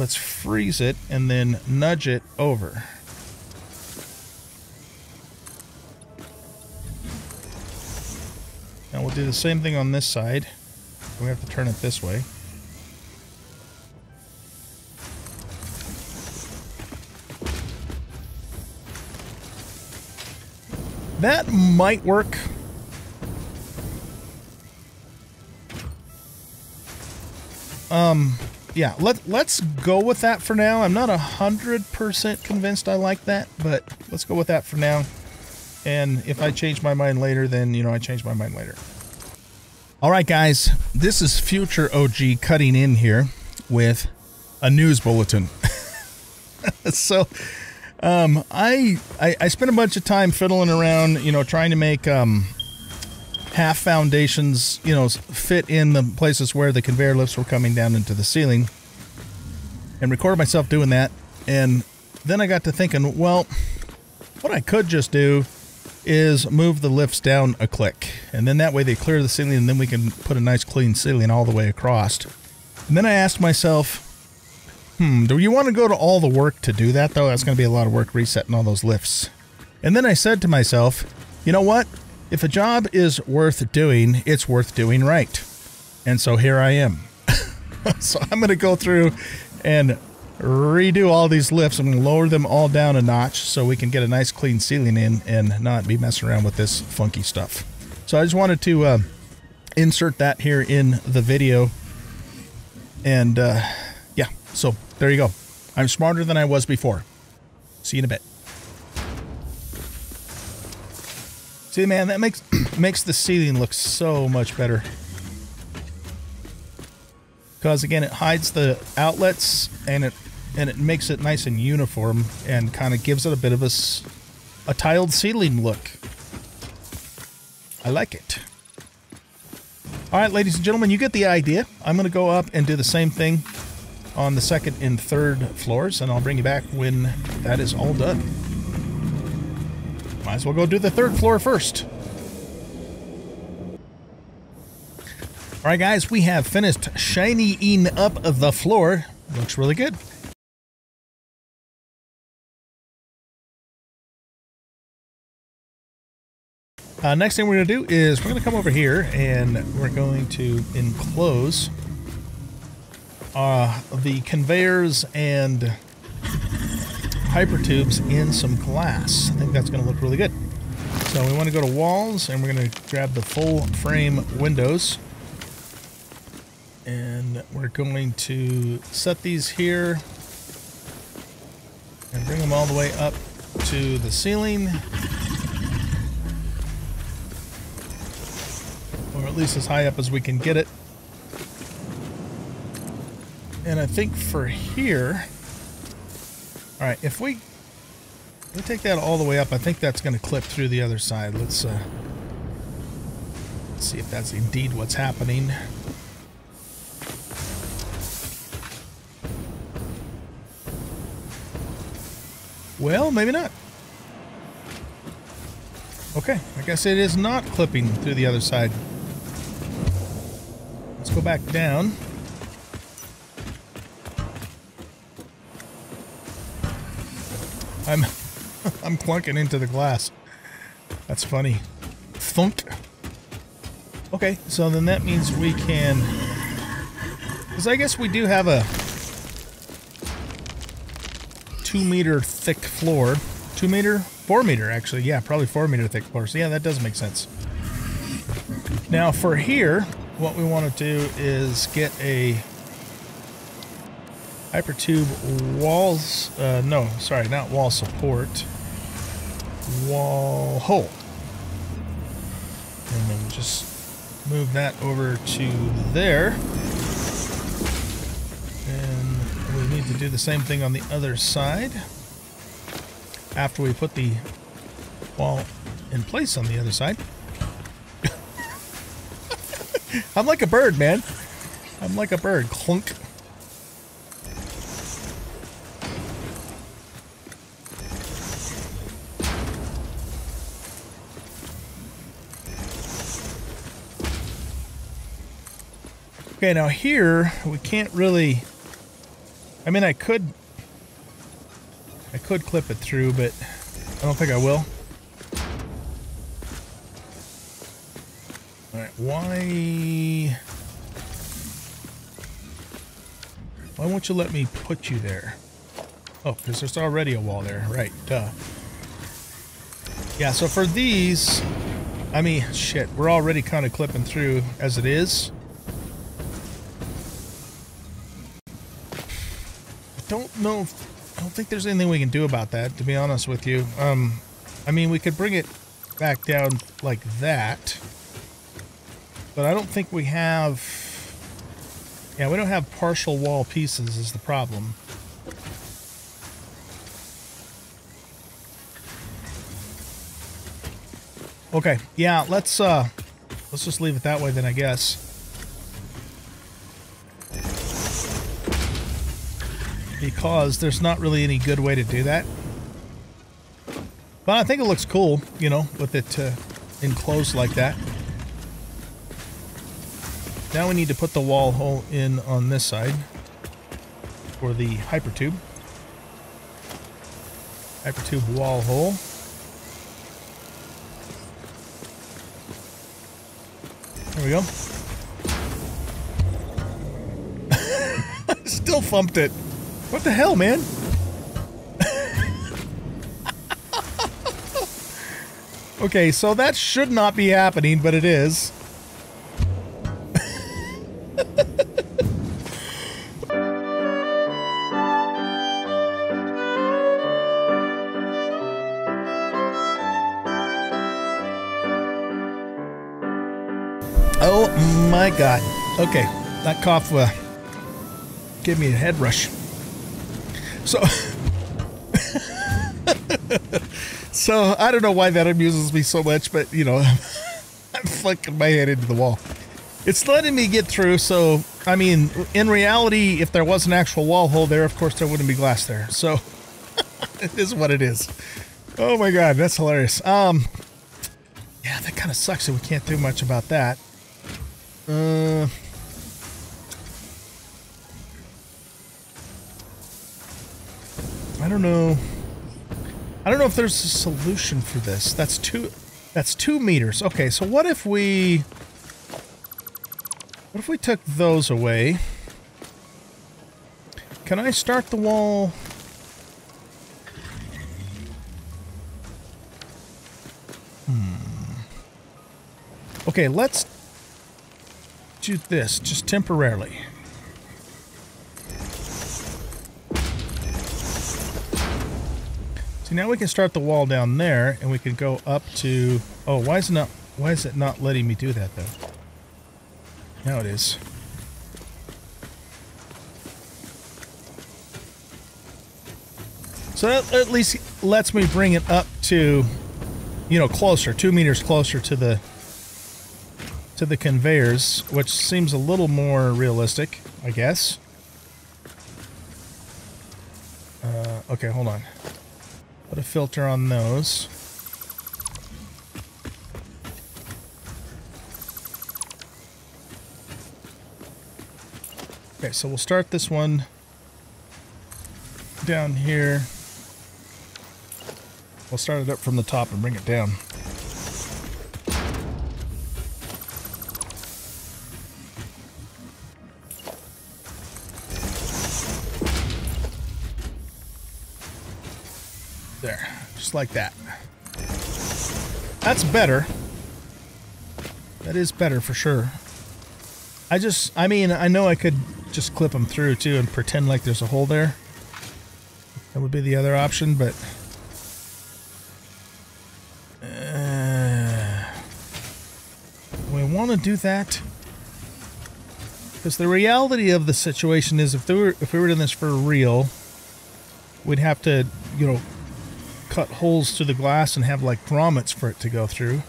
Let's freeze it and then nudge it over. Now we'll do the same thing on this side. We have to turn it this way. That might work. Um, yeah, let, let's go with that for now. I'm not a 100% convinced I like that, but let's go with that for now. And if I change my mind later, then, you know, I change my mind later. All right, guys, this is future OG cutting in here with a news bulletin. (laughs) so, um, I, I, I spent a bunch of time fiddling around, you know, trying to make, um, half foundations, you know, fit in the places where the conveyor lifts were coming down into the ceiling and recorded myself doing that. And then I got to thinking, well, what I could just do is move the lifts down a click. And then that way they clear the ceiling and then we can put a nice clean ceiling all the way across. And then I asked myself, hmm, do you want to go to all the work to do that though? That's going to be a lot of work resetting all those lifts. And then I said to myself, you know what? If a job is worth doing, it's worth doing right. And so here I am. (laughs) so I'm going to go through and redo all these lifts. I'm going to lower them all down a notch so we can get a nice clean ceiling in and not be messing around with this funky stuff. So I just wanted to uh, insert that here in the video. And uh, yeah, so there you go. I'm smarter than I was before. See you in a bit. See, man, that makes (clears throat) makes the ceiling look so much better. Because again, it hides the outlets and it and it makes it nice and uniform and kind of gives it a bit of a, a tiled ceiling look. I like it. All right, ladies and gentlemen, you get the idea. I'm going to go up and do the same thing on the second and third floors, and I'll bring you back when that is all done. Might as well go do the third floor first. All right, guys, we have finished shinying up the floor. Looks really good. Uh, next thing we're going to do is we're going to come over here and we're going to enclose uh, the conveyors and hyper tubes in some glass. I think that's going to look really good. So we want to go to walls and we're going to grab the full frame windows. And we're going to set these here and bring them all the way up to the ceiling. or at least as high up as we can get it. And I think for here, all right, if we, we take that all the way up, I think that's going to clip through the other side. Let's, uh, let's see if that's indeed what's happening. Well, maybe not. Okay, I guess it is not clipping through the other side. Let's go back down. I'm (laughs) I'm clunking into the glass. That's funny. Thunk. Okay, so then that means we can... Because I guess we do have a two meter thick floor. Two meter? Four meter, actually. Yeah, probably four meter thick floor. So yeah, that does make sense. Now for here, what we want to do is get a hypertube walls, uh, no, sorry, not wall support, wall hole. And then just move that over to there. And we need to do the same thing on the other side. After we put the wall in place on the other side. (laughs) I'm like a bird, man. I'm like a bird. Clunk. Okay, now here we can't really. I mean, I could. I could clip it through, but I don't think I will. Alright, why... Why won't you let me put you there? Oh, because there's already a wall there. Right, duh. Yeah, so for these... I mean, shit, we're already kind of clipping through as it is. Don't know... I don't think there's anything we can do about that, to be honest with you. Um, I mean, we could bring it back down like that. But I don't think we have... Yeah, we don't have partial wall pieces is the problem. Okay, yeah, let's uh let's just leave it that way then I guess. Because there's not really any good way to do that. But I think it looks cool, you know, with it uh, enclosed like that. Now we need to put the wall hole in on this side for the hypertube. Hypertube wall hole. There we go. (laughs) Still thumped it. What the hell, man? okay, so that should not be happening, but it is. oh my god. Okay, that cough uh, gave me a head rush. So, so I don't know why that amuses me so much, but you know, (laughs) I'm flicking my head into the wall. It's letting me get through. So, I mean, in reality, if there was an actual wall hole there, of course there wouldn't be glass there. So, (laughs) it is what it is. Oh my god, that's hilarious. Um, yeah, that kind of sucks that we can't do much about that. Uh. Don't know. I don't know if there's a solution for this. That's two that's two meters. Okay, so what if we what if we took those away? Can I start the wall? Hmm. Okay, let's do this just temporarily. Now we can start the wall down there, and we can go up to... Oh, why is it not, why is it not letting me do that, though? Now it is. So that at least lets me bring it up to, you know, closer, two meters closer to the to the conveyors, which seems a little more realistic, I guess. Uh, okay, hold on. Put a filter on those. Okay, so we'll start this one down here. We'll start it up from the top and bring it down. Just like that. That's better. That is better for sure. I just, I mean, I know I could just clip them through too and pretend like there's a hole there. That would be the other option, but... Uh, we want to do that. Because the reality of the situation is if, were, if we were doing this for real, we'd have to, you know, cut holes through the glass and have like grommets for it to go through.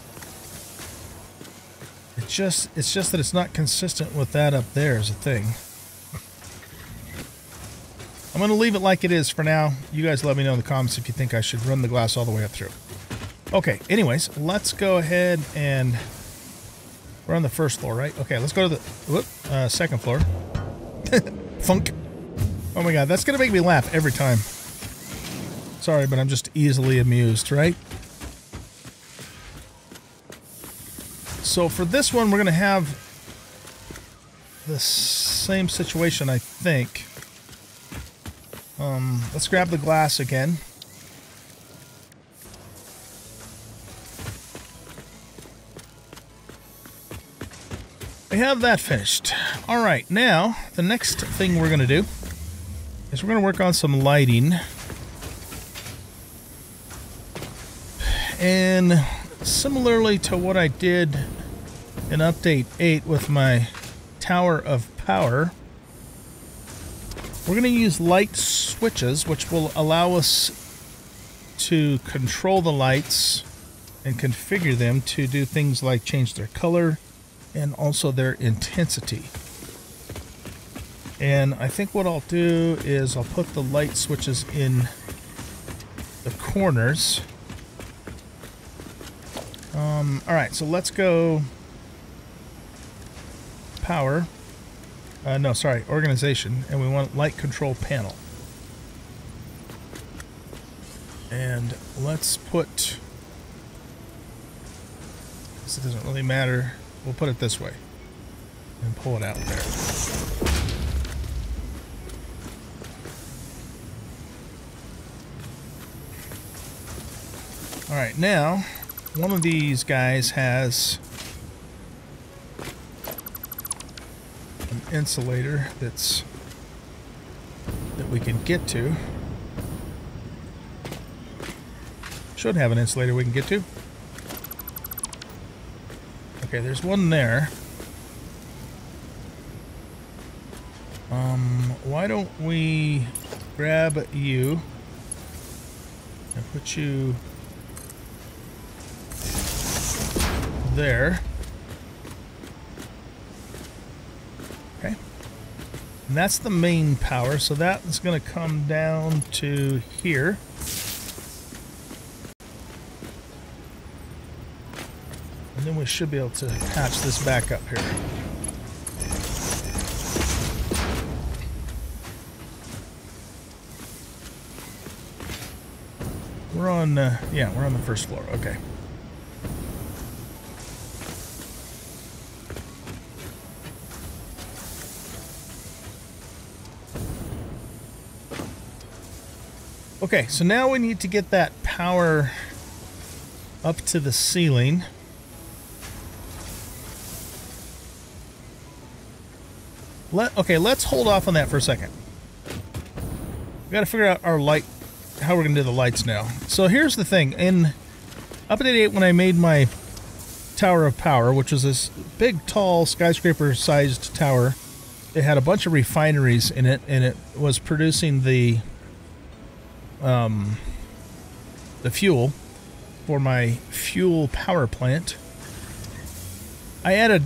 It's just it's just that it's not consistent with that up there as a thing. I'm going to leave it like it is for now. You guys let me know in the comments if you think I should run the glass all the way up through. Okay, anyways, let's go ahead and... We're on the first floor, right? Okay, let's go to the whoop, uh, second floor. (laughs) Funk. Oh my god, that's going to make me laugh every time. Sorry, but I'm just easily amused, right? So for this one, we're going to have the same situation, I think. Um, let's grab the glass again. We have that finished. All right, now the next thing we're going to do is we're going to work on some lighting. And similarly to what I did in Update 8 with my Tower of Power, we're going to use light switches, which will allow us to control the lights and configure them to do things like change their color and also their intensity. And I think what I'll do is I'll put the light switches in the corners um, all right, so let's go power. Uh, no, sorry, organization, and we want light control panel. And let's put, this doesn't really matter. we'll put it this way and pull it out there. All right, now one of these guys has an insulator that's that we can get to. Should have an insulator we can get to. Okay, there's one there. Um, why don't we grab you and put you there. Okay. And that's the main power, so that is going to come down to here. And then we should be able to patch this back up here. We're on, uh, yeah, we're on the first floor. Okay. Okay, so now we need to get that power up to the ceiling. Let okay, let's hold off on that for a second. We got to figure out our light, how we're gonna do the lights now. So here's the thing: in update eight, when I made my tower of power, which was this big, tall, skyscraper-sized tower, it had a bunch of refineries in it, and it was producing the um, the fuel for my fuel power plant. I added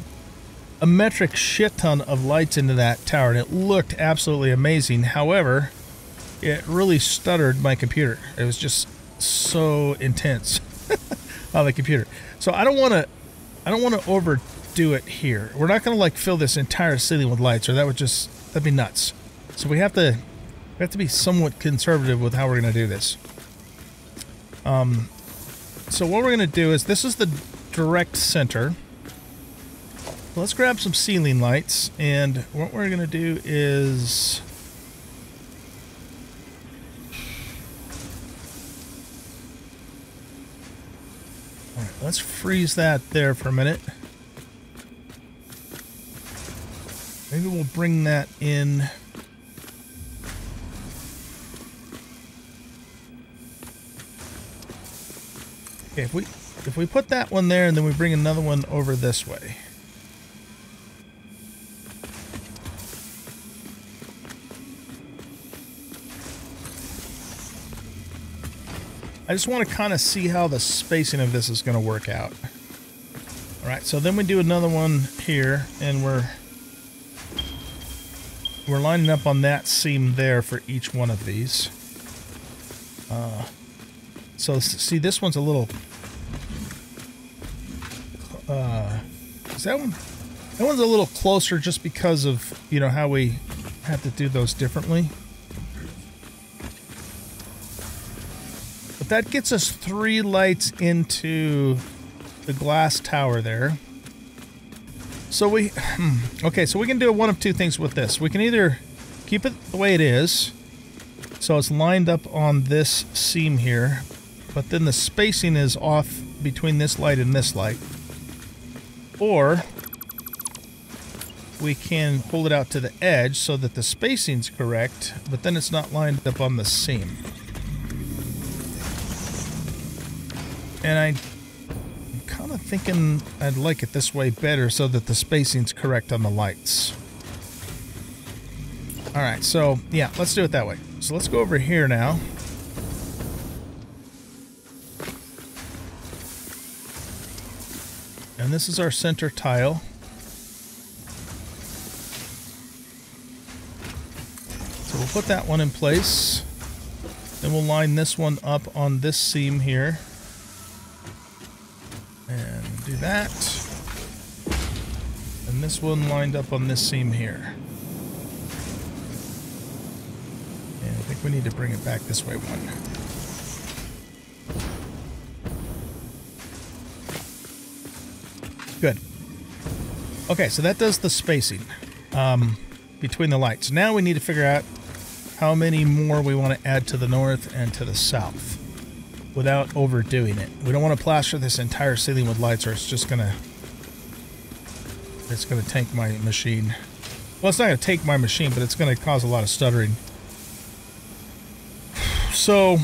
a metric shit ton of lights into that tower and it looked absolutely amazing. However, it really stuttered my computer. It was just so intense (laughs) on the computer. So I don't want to I don't want to overdo it here. We're not going to like fill this entire ceiling with lights or that would just that'd be nuts. So we have to we have to be somewhat conservative with how we're going to do this. Um, so what we're going to do is, this is the direct center. Let's grab some ceiling lights, and what we're going to do is... Alright, let's freeze that there for a minute. Maybe we'll bring that in... Okay, if we if we put that one there and then we bring another one over this way. I just want to kind of see how the spacing of this is going to work out. All right, so then we do another one here and we're we're lining up on that seam there for each one of these. Uh, so see, this one's a little. Uh, is that one? That one's a little closer, just because of you know how we have to do those differently. But that gets us three lights into the glass tower there. So we, okay, so we can do one of two things with this. We can either keep it the way it is, so it's lined up on this seam here, but then the spacing is off between this light and this light. Or we can pull it out to the edge so that the spacing's correct, but then it's not lined up on the seam. And I, I'm kind of thinking I'd like it this way better so that the spacing's correct on the lights. Alright, so yeah, let's do it that way. So let's go over here now. And this is our center tile. So we'll put that one in place. Then we'll line this one up on this seam here. And do that. And this one lined up on this seam here. And I think we need to bring it back this way one. Okay, so that does the spacing um, between the lights. Now we need to figure out how many more we want to add to the north and to the south without overdoing it. We don't want to plaster this entire ceiling with lights or it's just going to it's going to tank my machine. Well, it's not going to take my machine, but it's going to cause a lot of stuttering. (sighs) So,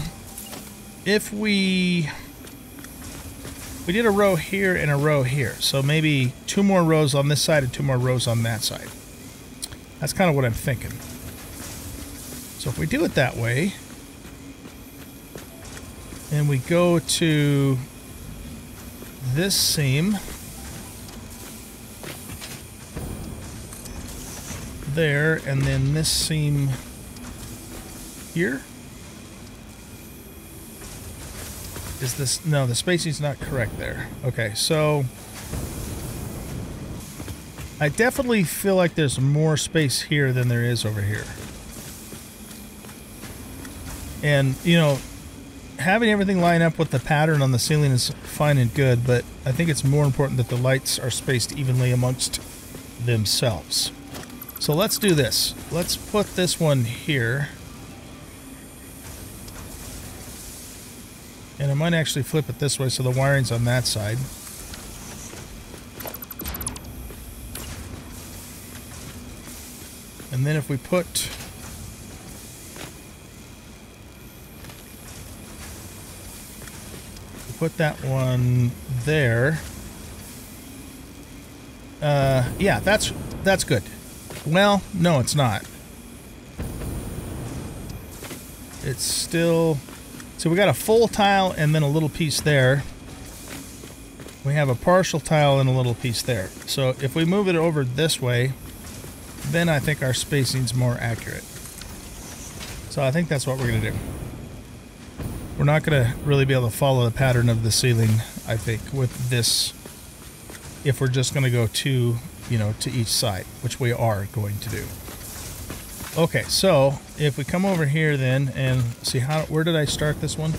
if we we did a row here and a row here, so maybe two more rows on this side and two more rows on that side. That's kind of what I'm thinking. So if we do it that way, and we go to this seam there, and then this seam here. Is this, no, the spacing's not correct there. Okay, so I definitely feel like there's more space here than there is over here. And, you know, having everything line up with the pattern on the ceiling is fine and good, but I think it's more important that the lights are spaced evenly amongst themselves. So let's do this. Let's put this one here. I might actually flip it this way so the wiring's on that side. And then if we put put that one there. Uh, yeah, that's that's good. Well, no, it's not. It's still... So we got a full tile and then a little piece there. We have a partial tile and a little piece there. So if we move it over this way, then I think our spacing's more accurate. So I think that's what we're going to do. We're not going to really be able to follow the pattern of the ceiling, I think, with this if we're just going to go two you know, to each side, which we are going to do. Okay, so if we come over here then and see how, where did I start this one?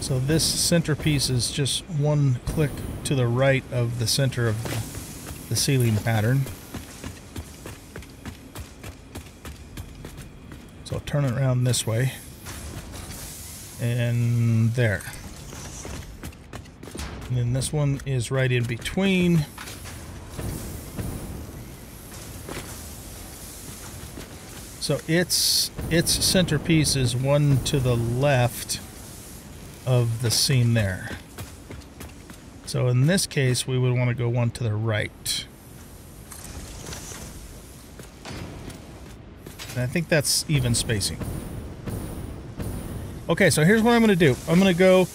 So this centerpiece is just one click to the right of the center of the, ceiling pattern. So I'll turn it around this way. And there. And then this one is right in between. So its its centerpiece is one to the left of the seam there. So in this case, we would want to go one to the right. And I think that's even spacing. Okay, so here's what I'm going to do. I'm going to go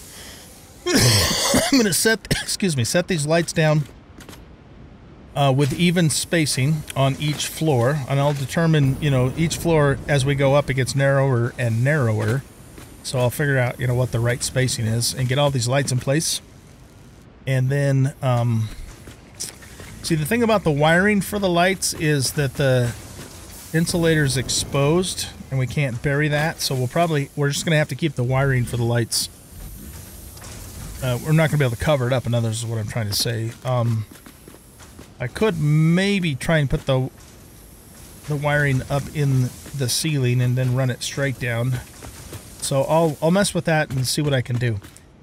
(coughs) I'm going to set, (coughs) excuse me, set these lights down uh, with even spacing on each floor. And I'll determine, you know, each floor as we go up, it gets narrower and narrower. So I'll figure out, you know, what the right spacing is and get all these lights in place. And then, um, see, the thing about the wiring for the lights is that the insulator is exposed and we can't bury that. So we'll probably, we're just going to have to keep the wiring for the lights uh, we're not going to be able to cover it up, in others is what I'm trying to say. Um, I could maybe try and put the the wiring up in the ceiling and then run it straight down. So I'll, I'll mess with that and see what I can do.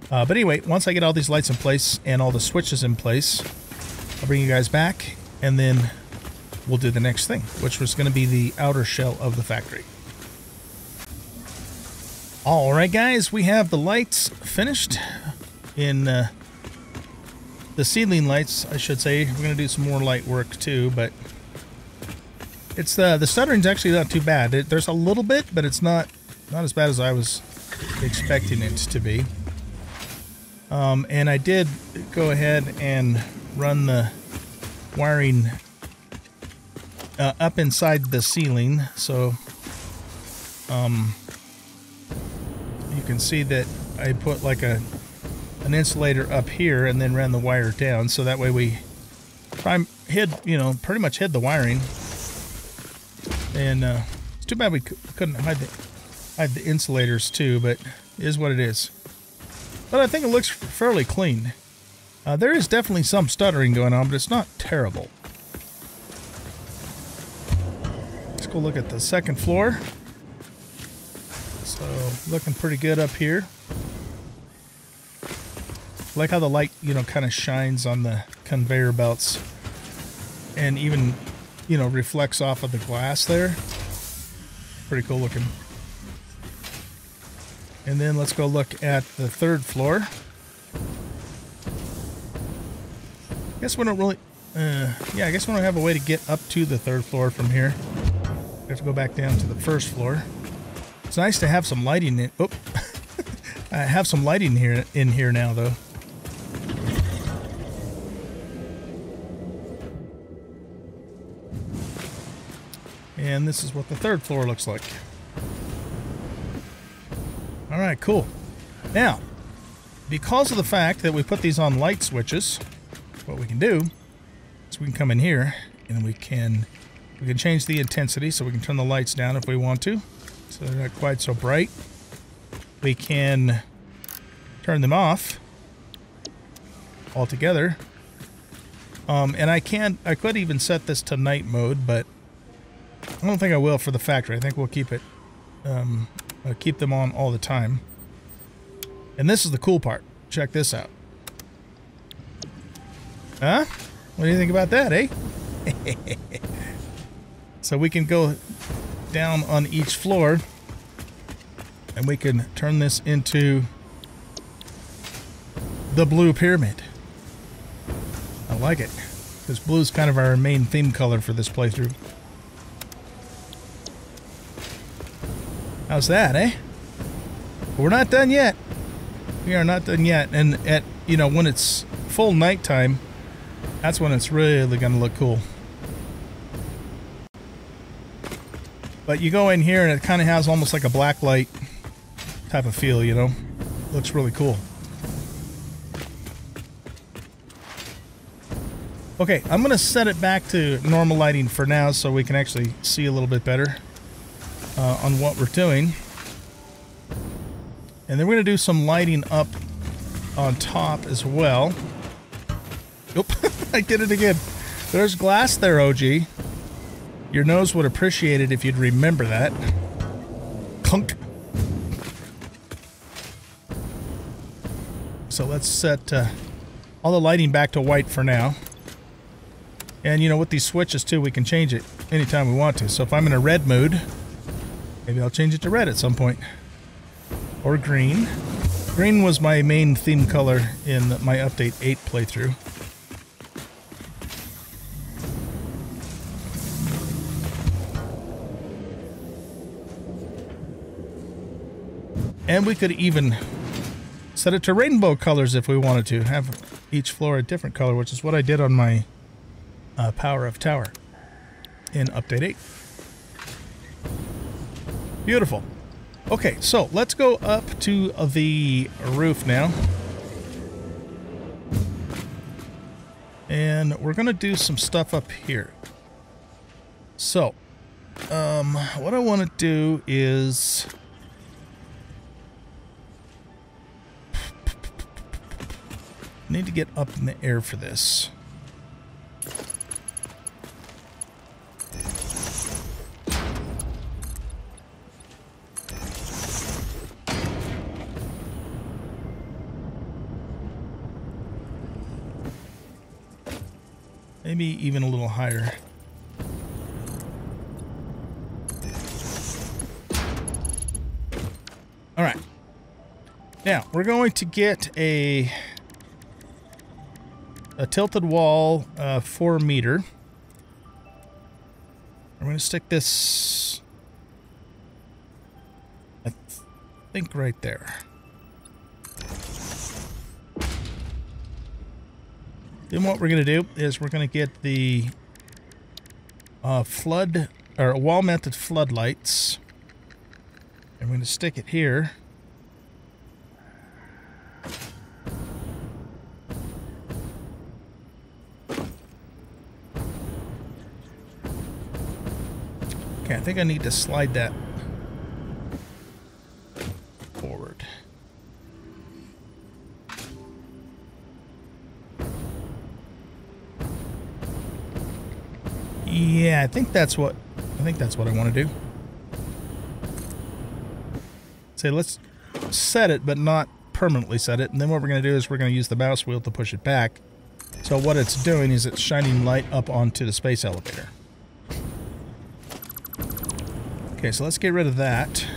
Uh, but anyway, once I get all these lights in place and all the switches in place, I'll bring you guys back and then we'll do the next thing, which was going to be the outer shell of the factory. All right, guys, we have the lights finished in uh, the ceiling lights, I should say. We're going to do some more light work too, but it's uh, the stuttering's actually not too bad. It, there's a little bit, but it's not not as bad as I was expecting it to be. Um, and I did go ahead and run the wiring uh, up inside the ceiling, so um, you can see that I put like a an insulator up here and then ran the wire down so that way we prime hid you know pretty much hid the wiring and uh, it's too bad we couldn't hide the hide the insulators too but is what it is but I think it looks fairly clean Uh, there is definitely some stuttering going on, but it's not terrible. Let's go look at the second floor. So, looking pretty good up here. Like how the light, you know, kind of shines on the conveyor belts and even, you know, reflects off of the glass there. Pretty cool looking. And then let's go look at the third floor. I guess we don't really... Uh, yeah, I guess we don't have a way to get up to the third floor from here. We have to go back down to the first floor. It's nice to have some lighting in... Oh, (laughs) I have some lighting here in here now, though. And this is what the third floor looks like. All right, cool. Now, because of the fact that we put these on light switches, what we can do is we can come in here and we can we can change the intensity so we can turn the lights down if we want to so they're not quite so bright. We can turn them off altogether. Um, and I can't. I could even set this to night mode, but I don't think I will for the factory. I think we'll keep it, um, uh, keep them on all the time. And this is the cool part. Check this out. Huh? What do you think about that, eh? (laughs) so we can go down on each floor and we can turn this into the blue pyramid. I like it. Because blue is kind of our main theme color for this playthrough. How's that, eh? we're not done yet. We are not done yet. And at, you know, when it's full nighttime, that's when it's really going to look cool. But you go in here and it kind of has almost like a black light type of feel, you know? Looks really cool. Okay, I'm going to set it back to normal lighting for now so we can actually see a little bit better uh, on what we're doing. And then we're going to do some lighting up on top as well. Oop, (laughs) I did it again. There's glass there, OG. Your nose would appreciate it if you'd remember that. Clunk. So let's set uh, all the lighting back to white for now. And you know, with these switches too, we can change it anytime we want to. So if I'm in a red mood, Maybe I'll change it to red at some point. Or green. Green was my main theme color in my Update 8 playthrough. And we could even set it to rainbow colors if we wanted to. Have each floor a different color, which is what I did on my uh, Power of Tower in Update 8. Beautiful. Okay, so let's go up to the roof now. And we're going to do some stuff up here. So, um, what I want to do is... need to get up in the air for this. Maybe even a little higher. All right. Now, we're going to get a a tilted wall, uh, four meter. I'm going to stick this, I th think right there. Then what we're going to do is we're going to get the uh, flood or wall mounted floodlights. I'm going to stick it here. Okay, I think I need to slide that Yeah, I think that's what I think that's what I want to do. Say let's set it, but not permanently set it. And then what we're going to do is we're going to use the mouse wheel to push it back. So what it's doing is it's shining light up onto the space elevator. Okay, so let's get rid of that.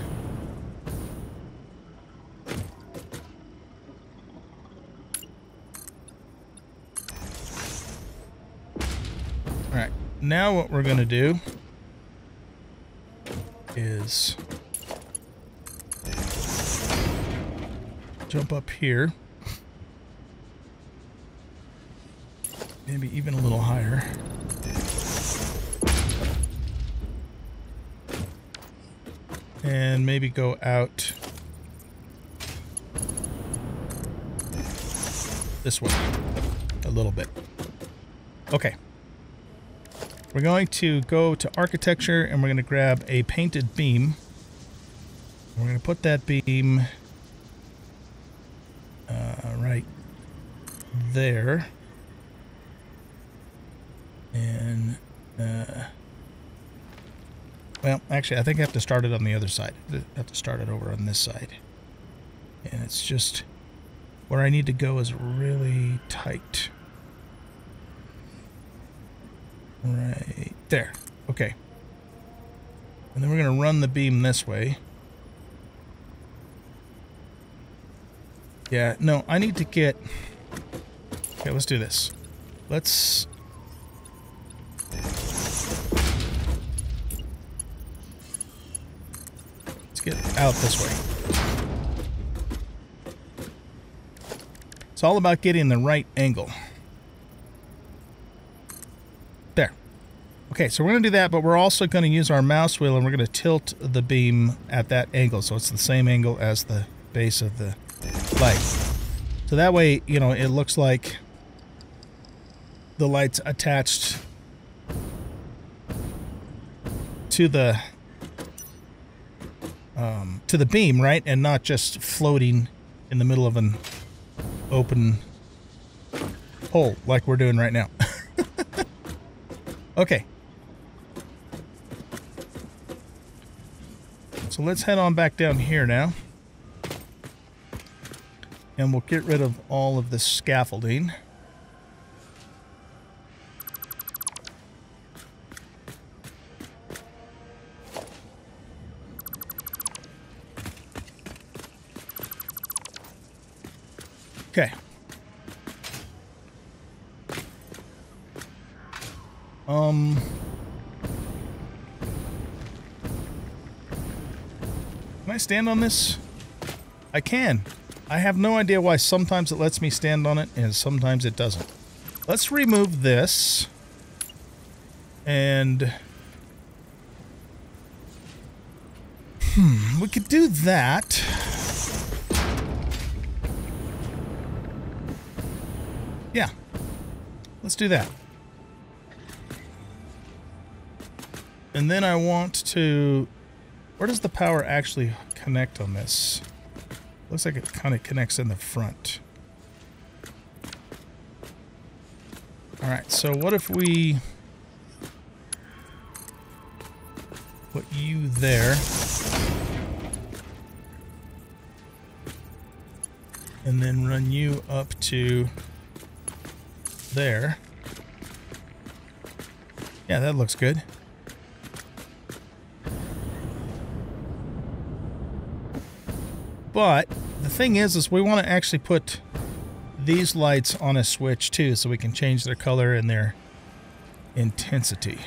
Alright, now what we're going to do is jump up here. Maybe even a little higher. And maybe go out this way a little bit. Okay. We're going to go to architecture and we're going to grab a painted beam. We're going to put that beam uh, right there. And, uh, well, actually, I think I have to start it on the other side. I have to start it over on this side. And it's just where I need to go is really tight. Right there. Okay. And then we're going to run the beam this way. Yeah, no, I need to get... Okay, let's do this. Let's... Let's get out this way. It's all about getting the right angle. There. Okay, so we're going to do that, but we're also going to use our mouse wheel and we're going to tilt the beam at that angle. So it's the same angle as the base of the light. So that way, you know, it looks like the light's attached to the um, to the beam, right? And not just floating in the middle of an open hole like we're doing right now. (laughs) okay. So let's head on back down here now. And we'll get rid of all of the scaffolding. Stand on this? I can. I have no idea why sometimes it lets me stand on it and sometimes it doesn't. Let's remove this. And... Hmm, we could do that. Yeah. Let's do that. And then I want to... Where does the power actually connect on this? Looks like it kind of connects in the front. Alright, so what if we put you there. And then run you up to there. Yeah, that looks good. But the thing is, is we want to actually put these lights on a switch too, so we can change their color and their intensity.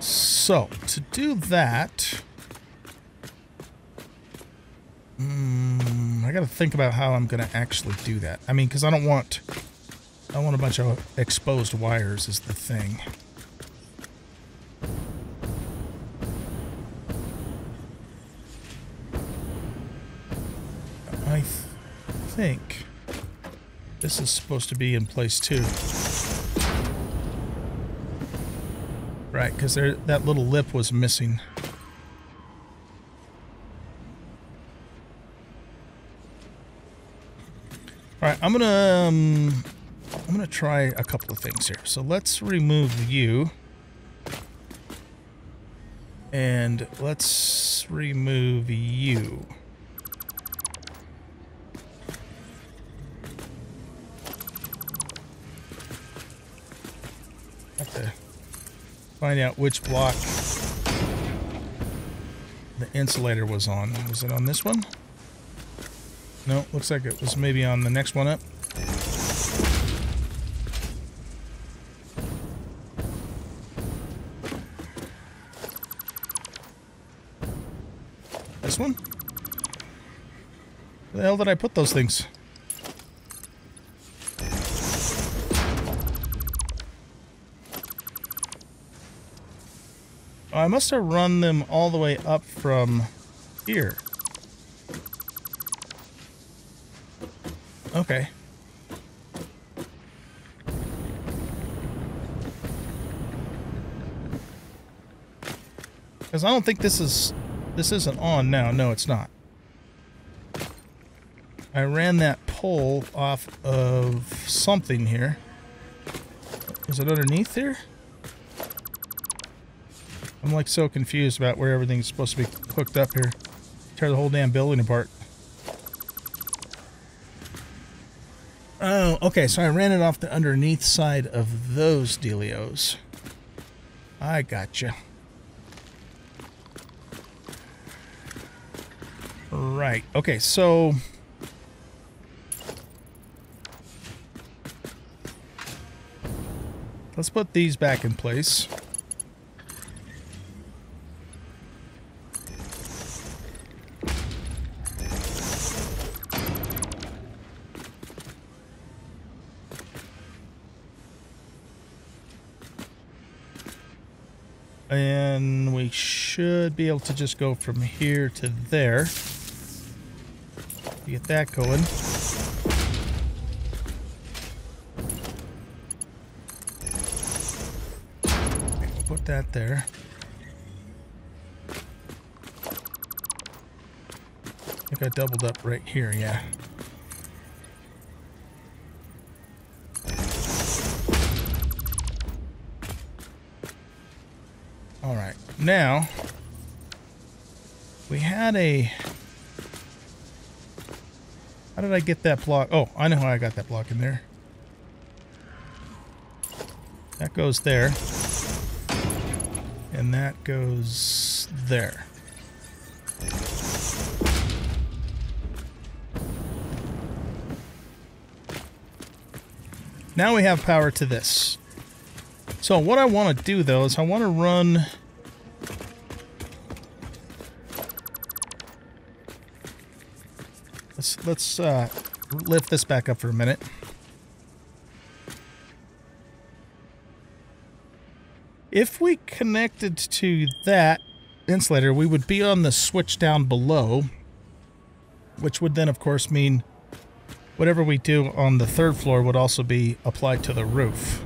So, to do that, mm, I got to think about how I'm to actually do that. I mean, because I don't want, I want a bunch of exposed wires is the thing. This is supposed to be in place too. Right, because there that little lip was missing. All right, I'm gonna um, I'm gonna try a couple of things here. So let's remove you. And let's remove you. Find out which block the insulator was on. Was it on this one? No, looks like it was maybe on the next one up. This one? Where the hell did I put those things? I must have run them all the way up from here. Okay. Because I don't think this is... This isn't on now. No, it's not. I ran that pole off of something here. Is it underneath here? I'm like so confused about where everything's supposed to be hooked up here. Tear the whole damn building apart. Oh, okay, so I ran it off the underneath side of those dealios. I gotcha. Right, okay, so... Let's put these back in place. And we should be able to just go from here to there. Get that going. Put that there. I think I doubled up right here, yeah. All right, now we had a. How did I get that block? Oh, I know how I got that block in there. That goes there. And that goes there. Now we have power to this. So what I want to do though is I want to run Let's uh, lift this back up for a minute. If we connected to that insulator, we would be on the switch down below, which would then, of course, mean whatever we do on the third floor would also be applied to the roof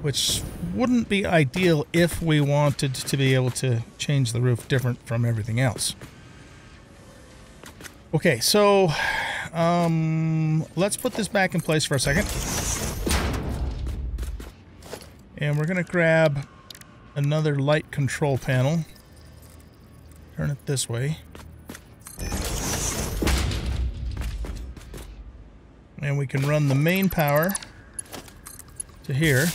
which wouldn't be ideal if we wanted to be able to change the roof different from everything else. Okay, so um, let's put this back in place for a second. And we're going to grab another light control panel. Turn it this way. And we can run the main power to here.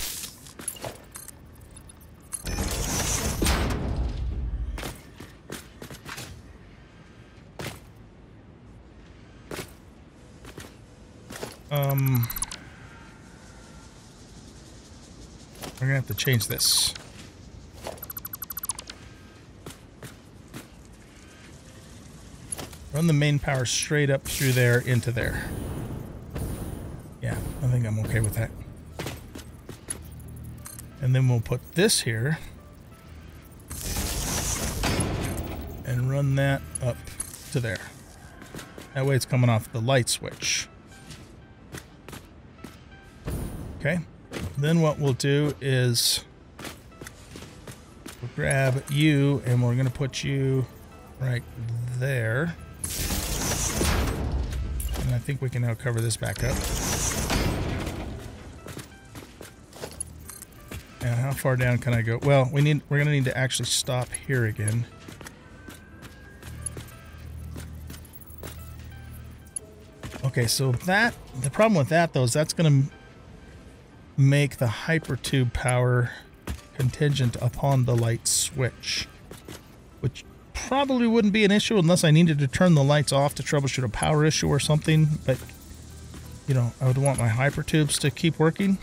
Um, we're gonna have to change this. Run the main power straight up through there into there. Yeah, I think I'm okay with that. And then we'll put this here. And run that up to there. That way it's coming off the light switch. Okay. Then what we'll do is we'll grab you and we're going to put you right there. And I think we can now cover this back up. Now, how far down can I go? Well, we need we're gonna need to actually stop here again. Okay, so that the problem with that though is that's gonna make the hypertube power contingent upon the light switch, which probably wouldn't be an issue unless I needed to turn the lights off to troubleshoot a power issue or something. But you know, I would want my hypertubes to keep working.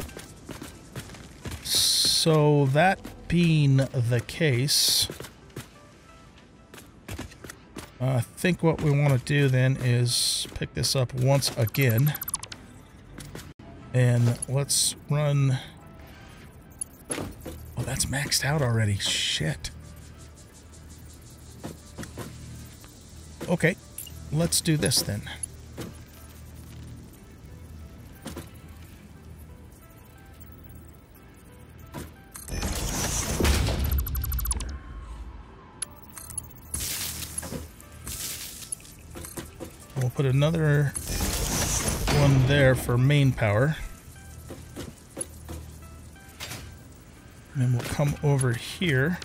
So that being the case, I think what we want to do then is pick this up once again. And let's run... Oh, that's maxed out already. Shit. Okay, let's do this then. We'll put another one there for main power. And then we'll come over here.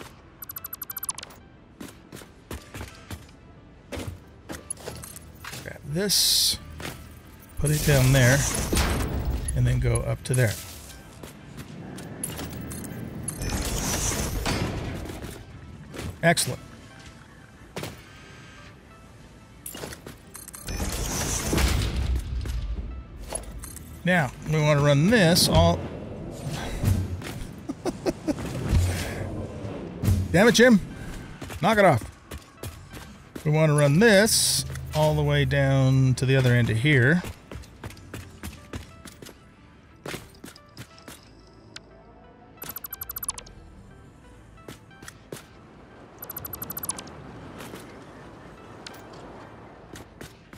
Grab this, put it down there, and then go up to there. Excellent. Now, we want to run this all... (laughs) Damn it, Jim. Knock it off. We want to run this all the way down to the other end of here.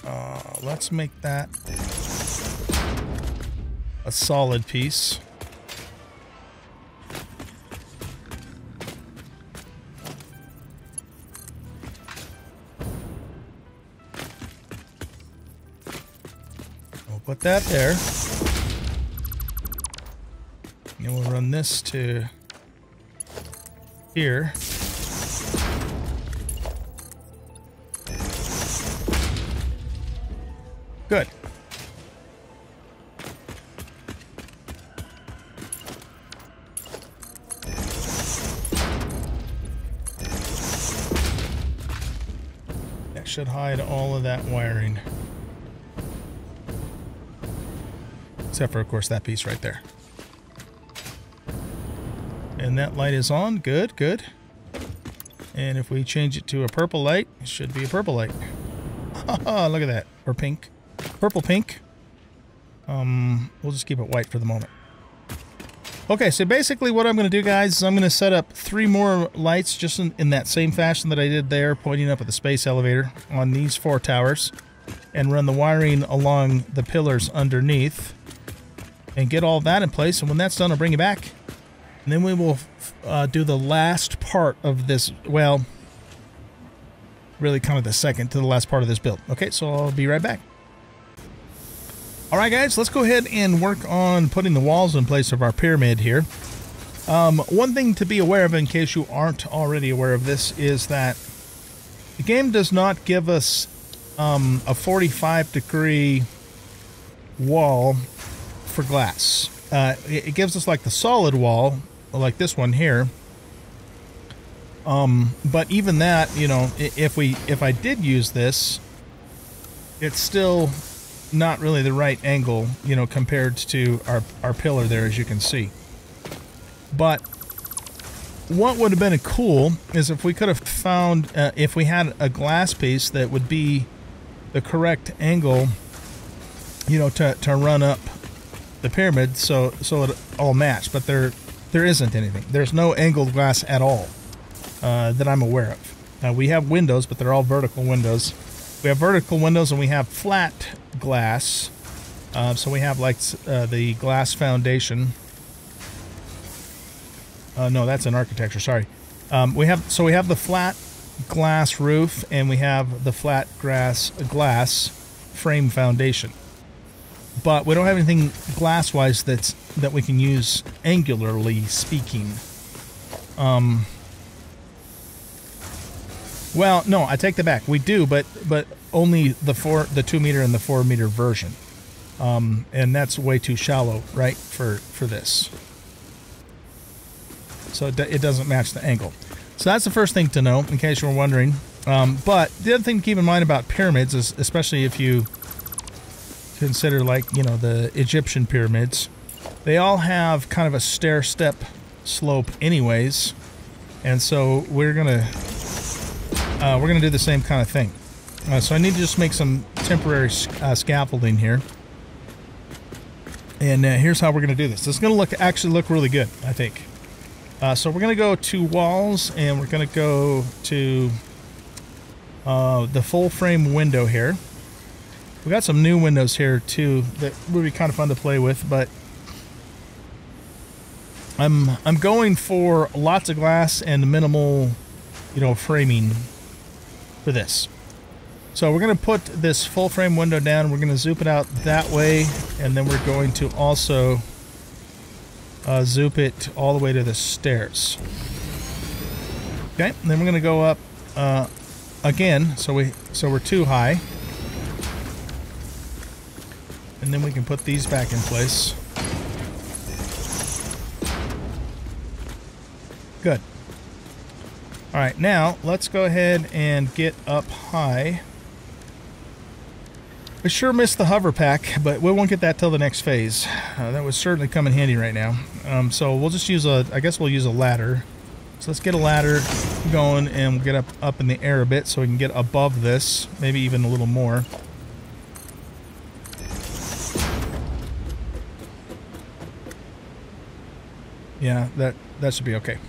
Uh, let's make that a solid piece. We'll put that there. And we'll run this to here. Should hide all of that wiring. Except for, of course, that piece right there. And that light is on. Good, good. And if we change it to a purple light, it should be a purple light. Look at that. Or pink. Purple pink. Um, we'll just keep it white for the moment. Okay, so basically what I'm going to do, guys, is I'm going to set up three more lights just in, in, that same fashion that I did there, pointing up at the space elevator on these four towers, and run the wiring along the pillars underneath, and get all that in place. And when that's done, I'll bring you back, and then we will uh, do the last part of this, well, really kind of the second to the last part of this build. Okay, so I'll be right back. All right, guys, let's go ahead and work on putting the walls in place of our pyramid here. Um, one thing to be aware of in case you aren't already aware of this is that the game does not give us um, a 45 degree wall for glass. Uh, it, gives us like the solid wall, like this one here. Um, but even that, you know, if we if I did use this, it's still not really the right angle, you know, compared to our, our pillar there, as you can see. But what would have been cool is if we could have found, uh, if we had a glass piece that would be the correct angle, you know, to, to run up the pyramid so so it all matched. But there there isn't anything. There's no angled glass at all uh, that I'm aware of. Uh, we have windows, but they're all vertical windows. We have vertical windows and we have flat glass. Uh, so we have like uh, the glass foundation. Uh, no, that's an architecture. Sorry. Um, we have so we have the flat glass roof and we have the flat grass glass frame foundation. But we don't have anything glass-wise that's that we can use angularly speaking. Um. Well, no, I take that back. We do, but but only the four, the two meter and the four meter version, um, and that's way too shallow, right, for for this. So it, it doesn't match the angle. So that's the first thing to know, in case you were wondering. Um, but the other thing to keep in mind about pyramids is, especially if you consider, like you know, the Egyptian pyramids, they all have kind of a stair step slope, anyways, and so we're gonna uh, we're gonna do the same kind of thing. Uh, so I need to just make some temporary uh, scaffolding here. And uh, here's how we're going to do this. This is going to look actually look really good, I think. Uh, so we're going to go to walls, and we're going to go to uh, the full frame window here. We got some new windows here too that would be kind of fun to play with, but I'm I'm going for lots of glass and minimal, you know, framing for this. So we're going to put this full frame window down. We're going to zoop it out that way. And then we're going to also uh, zoop it all the way to the stairs. Okay. And then we're going to go up uh, again. So, we, so we're too high. And then we can put these back in place. Good. All right, now let's go ahead and get up high. I sure missed the hover pack, but we won't get that till the next phase. Uh, that would certainly come in handy right now. Um, so we'll just use a, I guess we'll use a ladder. So let's get a ladder going and get up, up in the air a bit so we can get above this, maybe even a little more. Yeah, that, that should be okay.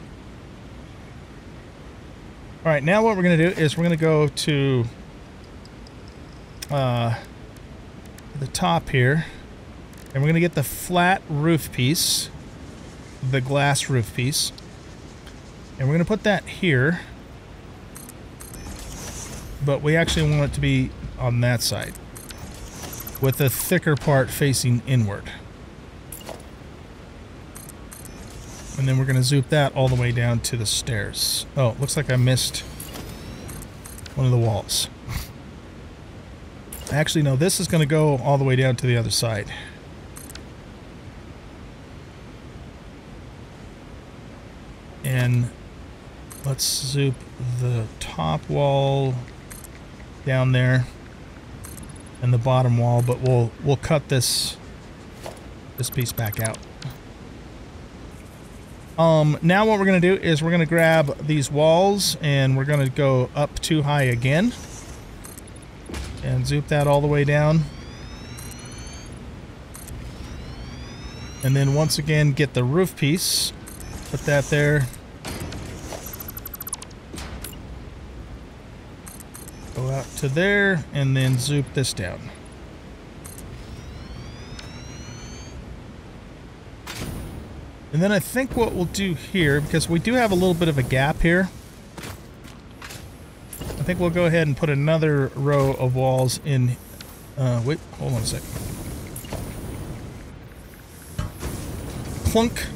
All right, now what we're going to do is we're going to go to uh, the top here. And we're going to get the flat roof piece, the glass roof piece. And we're going to put that here. But we actually want it to be on that side. With the thicker part facing inward. And then we're going to zoop that all the way down to the stairs. Oh, looks like I missed one of the walls. Actually, no, this is going to go all the way down to the other side. And let's zoop the top wall down there and the bottom wall, but we'll we'll cut this this piece back out. Um, now what we're going to do is we're going to grab these walls and we're going to go up too high again and zoop that all the way down. And then once again, get the roof piece, put that there. Go out to there, and then zoop this down. And then I think what we'll do here, because we do have a little bit of a gap here, I think we'll go ahead and put another row of walls in. Uh, wait, hold on a sec. Clunk.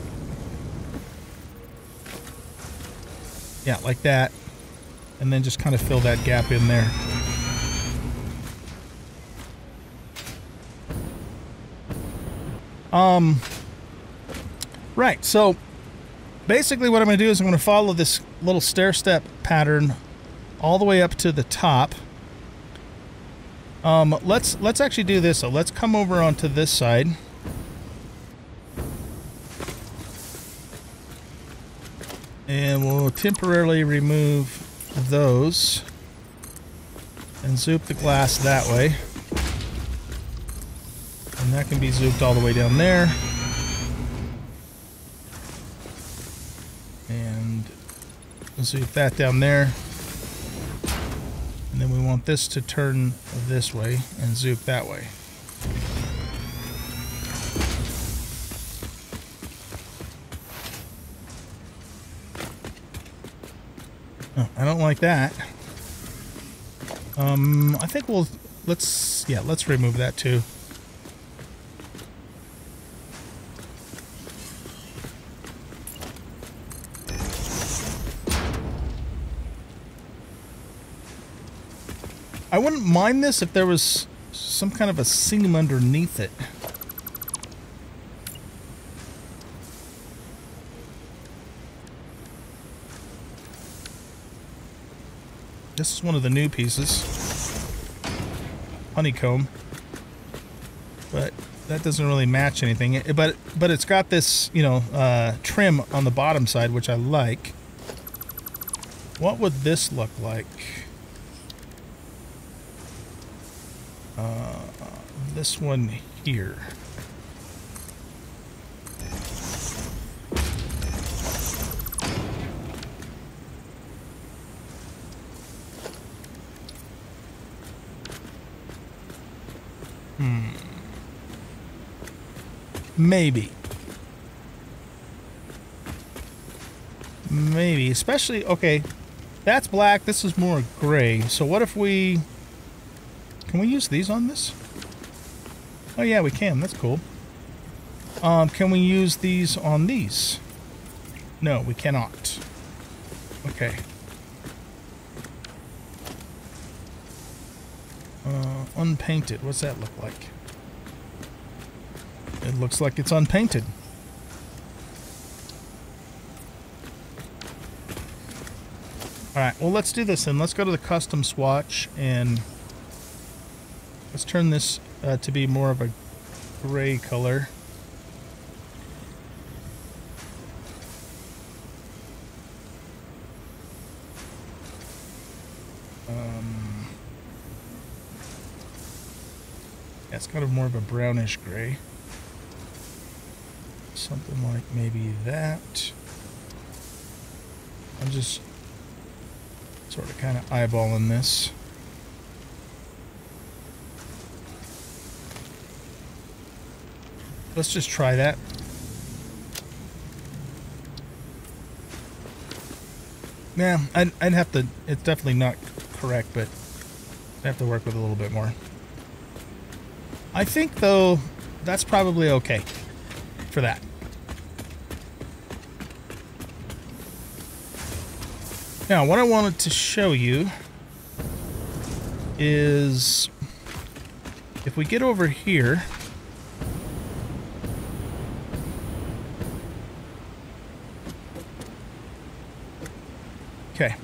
Yeah, like that. And then just kind of fill that gap in there. Um, right, so basically what I'm going to do is I'm going to follow this little stair step pattern all the way up to the top. Um, let's let's actually do this. So let's come over onto this side. And we'll temporarily remove those and zoop the glass that way. And that can be zooped all the way down there. And zoop that down there. And then we want this to turn this way and zoop that way. Oh, I don't like that. Um, I think we'll let's yeah, let's remove that too. Wouldn't mind this if there was some kind of a seam underneath it. This is one of the new pieces. Honeycomb. But that doesn't really match anything. But but it's got this, you know, uh, trim on the bottom side, which I like. What would this look like? Uh, this one here. Hmm. Maybe. Maybe. Especially, okay, that's black. This is more gray. So what if we... Can we use these on this? Oh yeah, we can. That's cool. Um, can we use these on these? No, we cannot. Okay. Uh, unpainted. What's that look like? It looks like it's unpainted. Alright, well let's do this then. Let's go to the custom swatch and let's turn this uh, to be more of a gray color. Um, it's kind of more of a brownish gray. Something like maybe that. I'm just sort of kind of eyeballing this. Let's just try that. Yeah, I'd, I'd have to, it's definitely not correct, but I have to work with a little bit more. I think, though, that's probably okay for that. Now, what I wanted to show you is if we get over here, Okay.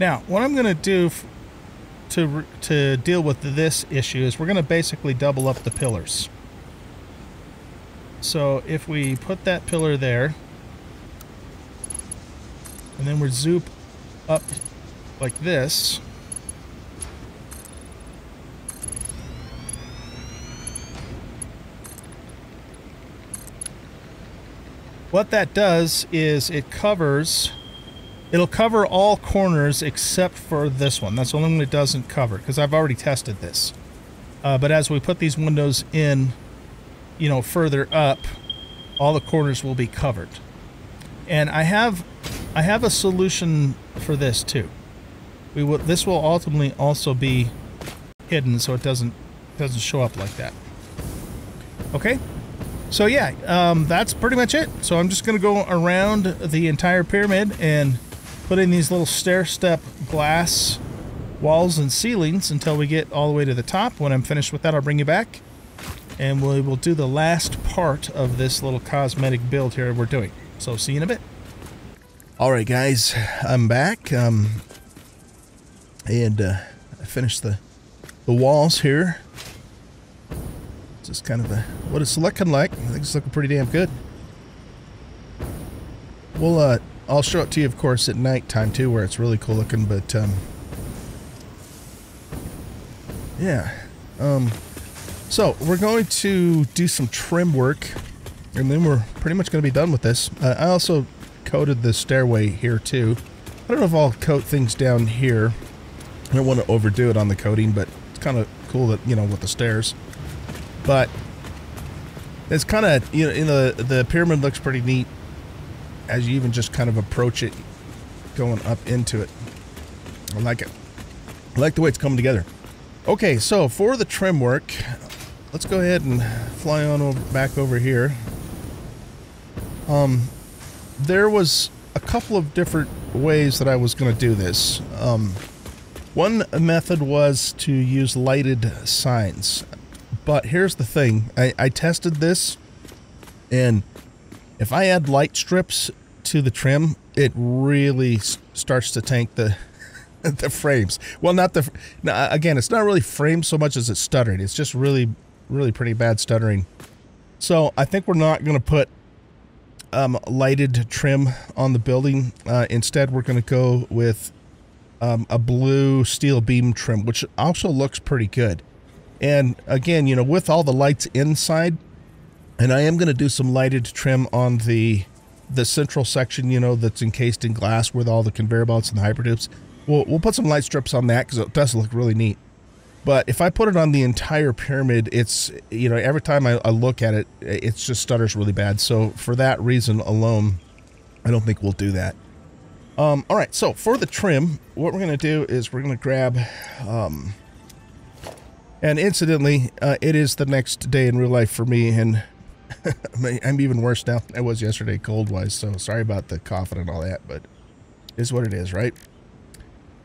Now, what I'm going to do to to deal with this issue is we're going to basically double up the pillars. So if we put that pillar there, and then we're zoop up like this, what that does is it covers It'll cover all corners except for this one. That's the only one it doesn't cover because I've already tested this. Uh, but as we put these windows in, you know, further up, all the corners will be covered. And I have, I have a solution for this too. We will. This will ultimately also be hidden, so it doesn't doesn't show up like that. Okay. So yeah, um, that's pretty much it. So I'm just gonna go around the entire pyramid and put in these little stair step glass walls and ceilings until we get all the way to the top. When I'm finished with that, I'll bring you back and we will do the last part of this little cosmetic build here we're doing. So see you in a bit. All right, guys, I'm back. Um, and uh, I finished the the walls here. Just kind of a, what it's looking like. I think it's looking pretty damn good. We'll uh, I'll show it to you, of course, at night time too, where it's really cool looking. But um, yeah, um, so we're going to do some trim work, and then we're pretty much going to be done with this. Uh, I also coated the stairway here too. I don't know if I'll coat things down here. I don't want to overdo it on the coating, but it's kind of cool that you know with the stairs. But it's kind of you know, you know the pyramid looks pretty neat as you even just kind of approach it going up into it. I like it. I like the way it's coming together. Okay, so for the trim work, let's go ahead and fly on over, back over here. Um, there was a couple of different ways that I was going to do this. Um, one method was to use lighted signs. But here's the thing. I, I tested this, and if I add light strips to the trim, it really starts to tank the (laughs) the frames. Well, not the... again, it's not really frames so much as it's stuttering. It's just really, really pretty bad stuttering. So I think we're not going to put um, lighted trim on the building. Uh, instead, we're going to go with um, a blue steel beam trim, which also looks pretty good. And again, you know, with all the lights inside, and I am going to do some lighted trim on the the central section, you know, that's encased in glass with all the conveyor belts and the hypertubes. We'll, we'll put some light strips on that because it does look really neat. But if I put it on the entire pyramid, it's, you know, every time I, I look at it, it just stutters really bad. So for that reason alone, I don't think we'll do that. Um, all right, so for the trim, what we're going to do is we're going to grab, um, and incidentally, uh, it is the next day in real life for me, and (laughs) I'm even worse now than I was yesterday cold-wise, so sorry about the coughing and all that, but is what it is, right?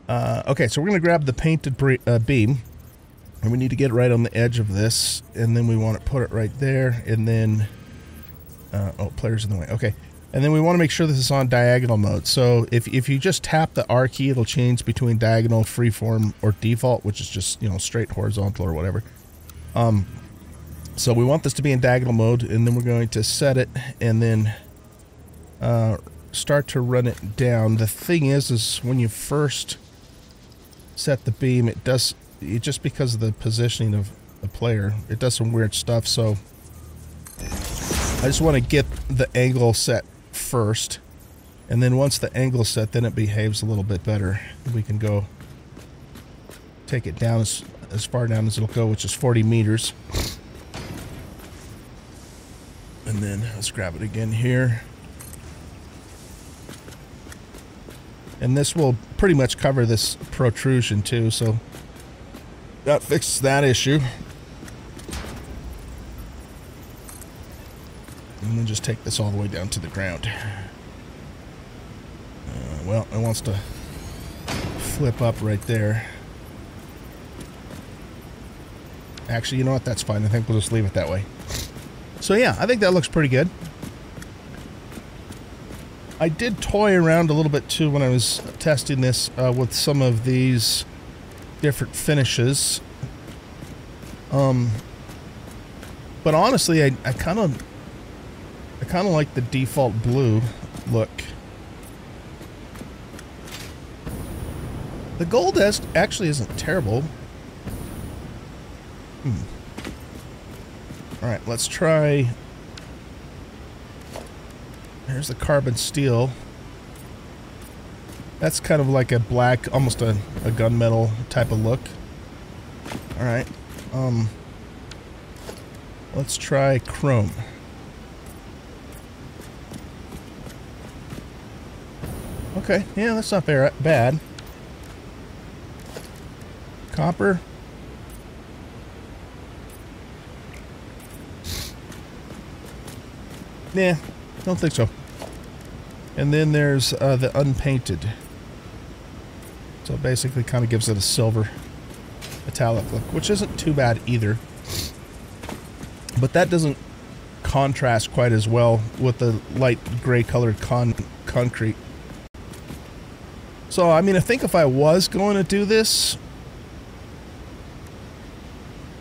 Uh, okay, so we're going to grab the painted uh, beam, and we need to get right on the edge of this, and then we want to put it right there, and then... Uh, oh, player's in the way. Okay, and then we want to make sure this is on diagonal mode. So if, if you just tap the R key, it'll change between diagonal, freeform, or default, which is just, you know, straight horizontal or whatever. Um, so we want this to be in diagonal mode, and then we're going to set it and then uh, start to run it down. The thing is, is when you first set the beam, it does, it, just because of the positioning of the player, it does some weird stuff. So I just want to get the angle set first. And then once the angle's set, then it behaves a little bit better. We can go take it down as, as far down as it'll go, which is 40 meters. And then let's grab it again here. And this will pretty much cover this protrusion too, so that fixes that issue. And then just take this all the way down to the ground. Uh, well, it wants to flip up right there. Actually, you know what? That's fine. I think we'll just leave it that way. So yeah, I think that looks pretty good. I did toy around a little bit too when I was testing this uh, with some of these different finishes. Um, but honestly, I, kind of I kind of like the default blue look. The gold actually isn't terrible. Hmm. Alright, let's try... There's the carbon steel. That's kind of like a black, almost a, a gunmetal type of look. Alright. Um, let's try chrome. Okay, yeah, that's not bad. Copper. Nah, don't think so. And then there's uh, the unpainted. So it basically kind of gives it a silver metallic look, which isn't too bad either. But that doesn't contrast quite as well with the light gray colored con concrete. So, I mean, I think if I was going to do this,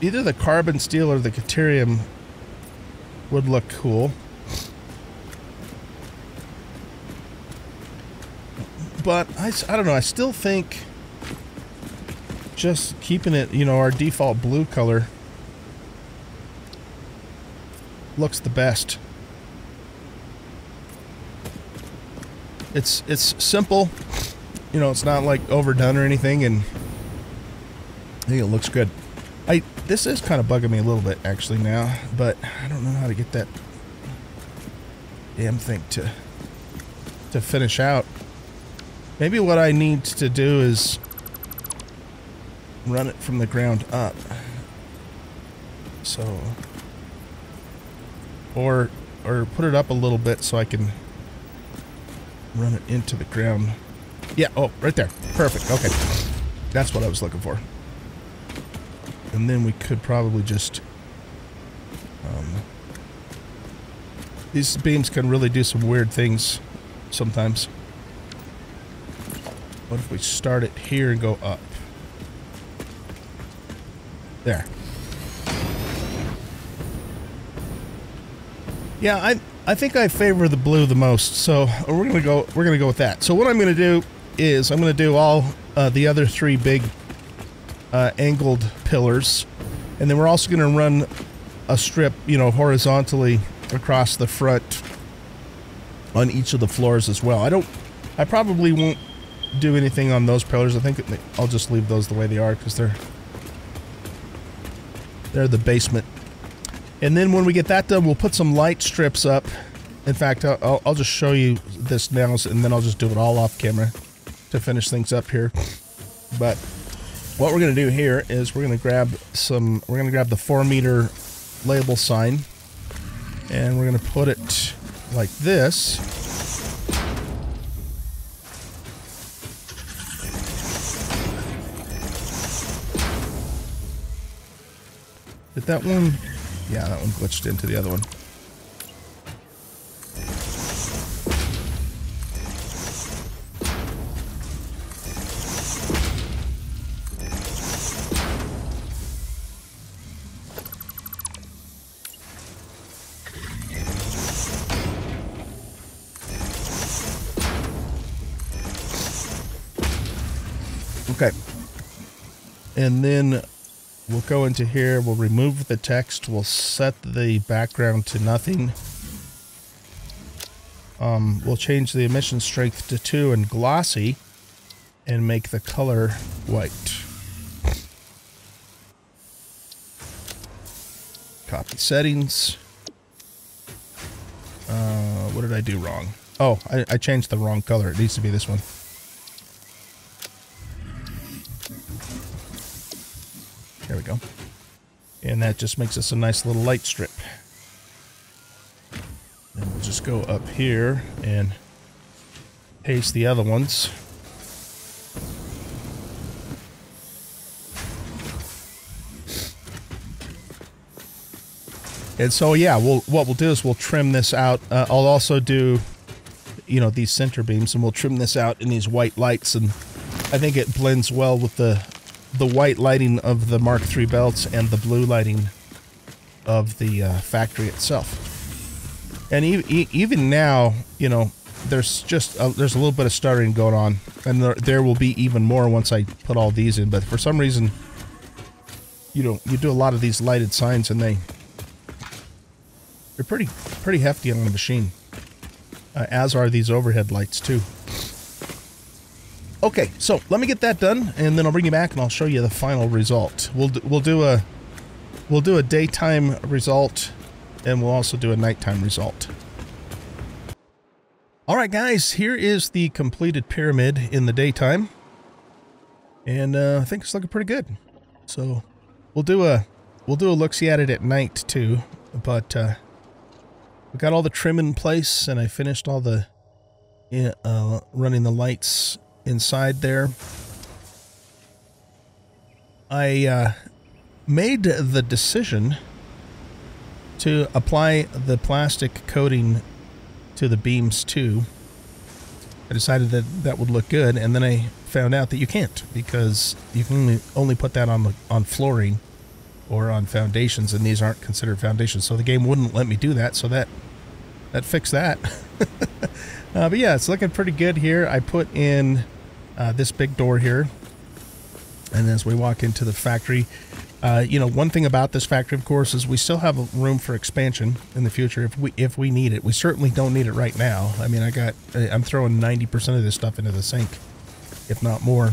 either the carbon steel or the Caterium would look cool. But I, I don't know, I still think just keeping it, you know, our default blue color looks the best. It's it's simple you know, it's not like overdone or anything, and I think it looks good. I this is kind of bugging me a little bit actually now, but I don't know how to get that damn thing to to finish out. Maybe what I need to do is run it from the ground up. So, or, or put it up a little bit so I can run it into the ground. Yeah, oh, right there. Perfect. Okay. That's what I was looking for. And then we could probably just... Um, these beams can really do some weird things sometimes. What if we start it here and go up? There. Yeah, I I think I favor the blue the most, so we're gonna go we're gonna go with that. So what I'm gonna do is I'm gonna do all uh, the other three big uh, angled pillars, and then we're also gonna run a strip, you know, horizontally across the front on each of the floors as well. I don't, I probably won't do anything on those pillars. I think I'll just leave those the way they are because they're they're the basement. And then when we get that done, we'll put some light strips up. In fact, I'll, I'll just show you this now, and then I'll just do it all off camera to finish things up here. But what we're going to do here is we're going to grab some, we're going to grab the four meter label sign, and we're going to put it like this. That one? Yeah, that one glitched into the other one. Okay. And then we'll go into here, we'll remove the text, we'll set the background to nothing. Um, we'll change the emission strength to 2 and glossy and make the color white. Copy settings. Uh, what did I do wrong? Oh, I, I changed the wrong color. It needs to be this one. There we go. And that just makes us a nice little light strip. And we'll just go up here and paste the other ones. And so, yeah, we'll, what we'll do is we'll trim this out. Uh, I'll also do, you know, these center beams, and we'll trim this out in these white lights. And I think it blends well with the the white lighting of the Mark III belts and the blue lighting of the uh, factory itself. And e even now, you know, there's just a, there's a little bit of stuttering going on, and there, there will be even more once I put all these in. But for some reason, you know, you do a lot of these lighted signs, and they they're pretty pretty hefty on the machine, uh, as are these overhead lights too. Okay, so let me get that done, and then I'll bring you back and I'll show you the final result. We'll do, we'll do a we'll do a daytime result, and we'll also do a nighttime result. All right, guys, here is the completed pyramid in the daytime, and uh, I think it's looking pretty good. So we'll do a we'll do a look see at it at night too, but uh, we got all the trim in place, and I finished all the uh, running the lights inside there. I uh, made the decision to apply the plastic coating to the beams too. I decided that that would look good, and then I found out that you can't because you can only, put that on the on flooring or on foundations, and these aren't considered foundations. So the game wouldn't let me do that. So that that fixed that. (laughs) uh, but yeah, it's looking pretty good here. I put in uh, this big door here. And as we walk into the factory, uh, you know, one thing about this factory, of course, is we still have room for expansion in the future if we if we need it. We certainly don't need it right now. I mean, I got I'm throwing 90% of this stuff into the sink, if not more.